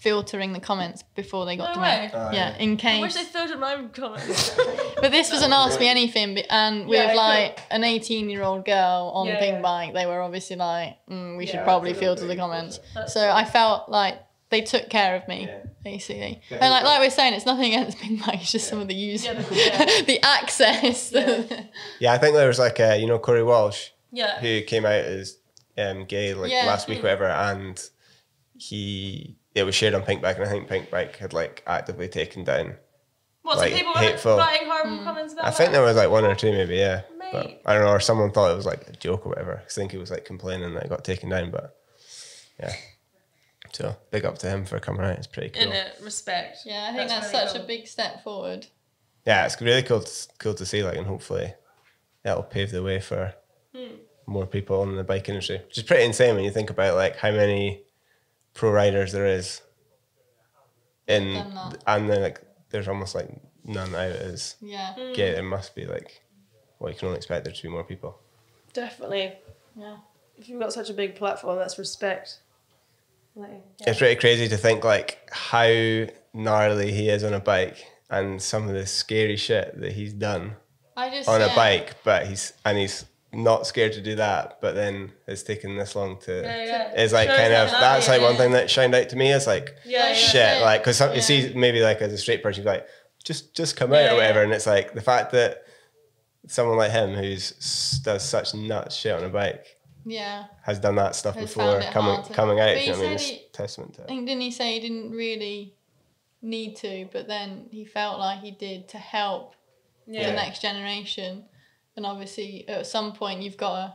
filtering the comments before they got No to way. me. Oh, yeah, yeah. in I wish case. they filtered my comments (laughs) But this was an Ask Me Anything, and with Yeah, like an 18 year old girl on Yeah, Pink yeah. Bike, they were obviously like, mm, we should probably filter the comments. That's So I felt like they took care of me, Yeah. basically. Yeah. And like, like we're saying, it's nothing against Pinkbike, it's just some of the users, Yeah, the- (laughs) yeah. the access. Yeah. (laughs) Yeah, I think there was like uh, you know Corey Walsh yeah who came out as um, gay like Yeah. last week, whatever, and he it was shared on Pinkbike, and I think Pinkbike had like actively taken down. What, like, so people were hateful. writing horrible Mm. comments about I think that? there was like one or two, maybe, yeah. But I don't know, or someone thought it was like a joke or whatever. I think he was like complaining that it got taken down, but yeah. So big up to him for coming out. It's pretty cool. In it, respect. Yeah, I think that's, really such cool. a big step forward. Yeah, it's really cool. To, cool to see, like, and hopefully that'll pave the way for Hmm. more people in the bike industry, which is pretty insane when you think about like how many pro riders there is. In Done that. and then like there's almost like none out as Yeah. Hmm. gay. There must be like, well, you can only expect there to be more people. Definitely. Yeah. If you've got such a big platform, that's respect. Like, It's pretty crazy to think like how gnarly he is on a bike and some of the scary shit that he's done I just on yeah. a bike, but he's and he's not scared to do that, but then it's taken this long to. Yeah, yeah. It's like Shows kind of that's like one thing that shined out to me is like Yeah, shit, like because you see maybe like as a straight person, you're like just just come out or whatever, and it's like the fact that someone like him who's does such nuts shit on a bike Yeah. has done that stuff Has before coming coming out. You know I mean? It's he- testament to it. think didn't he say he didn't really need to, but then he felt like he did to help the next generation. And obviously, at some point, you've got to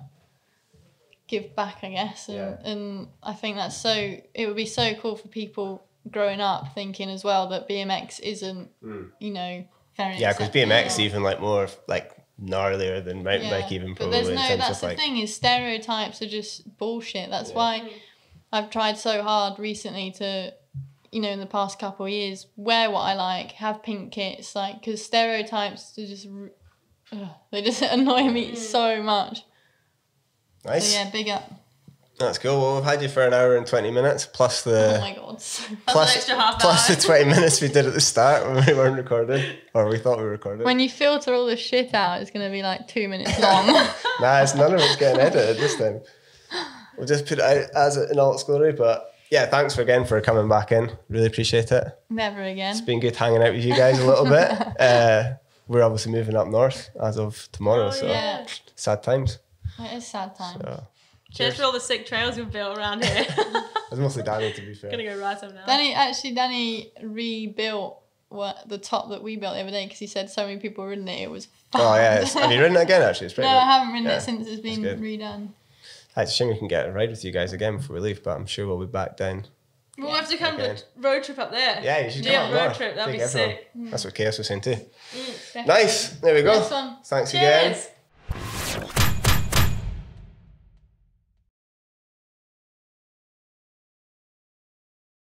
give back, I guess. And, Yeah. and I think that's so. It would be so cool for people growing up thinking as well that BMX isn't, hmm. you know, very. Yeah, because BMX is or- even like more like gnarlier than mountain Yeah, bike even but there's no. That's the like thing is stereotypes are just bullshit. That's Yeah. why I've tried so hard recently to, you know, in the past couple of years, wear what I like, have pink kits, like because stereotypes are just, r- ugh, they just (laughs) annoy me so much. nice. So yeah, big up. That's cool. Well, we've had you for an hour and twenty minutes plus the oh my god. (laughs) So an plus, extra half plus the 20 minutes we did at the start when we weren't recording, or we thought we were recording. when you filter all the shit out, it's gonna be like two minutes long. (laughs) nah, it's none of it's getting edited this time. We'll just put it out as an alt story. But yeah, thanks for again for coming back in. Really appreciate it. Never again. It's been good hanging out with you guys a little bit. Uh, we're obviously moving up north as of tomorrow, Oh, so yeah. sad times. It is sad time. So, Cheers for all the sick trails we've built around here. (laughs) it's mostly Danny to be fair. Gonna go ride some now. Danny actually Danny rebuilt what the top that we built the other day because he said so many people were ridden it. It was. Oh yeah, fun. it's, have you ridden it again? Actually, it's pretty. (laughs) no, good. I haven't ridden Yeah, it since it's been good. redone. It's a shame we can get a ride with you guys again before we leave, but I'm sure we'll be back down. We'll have to come Okay. to road trip up there. Yeah, you should Yeah, come road trip, that'd Take be everyone. sick. That's what Kaos was saying too. Mm, definitely. Nice. There we go. Nice one. Thanks again. Cheers.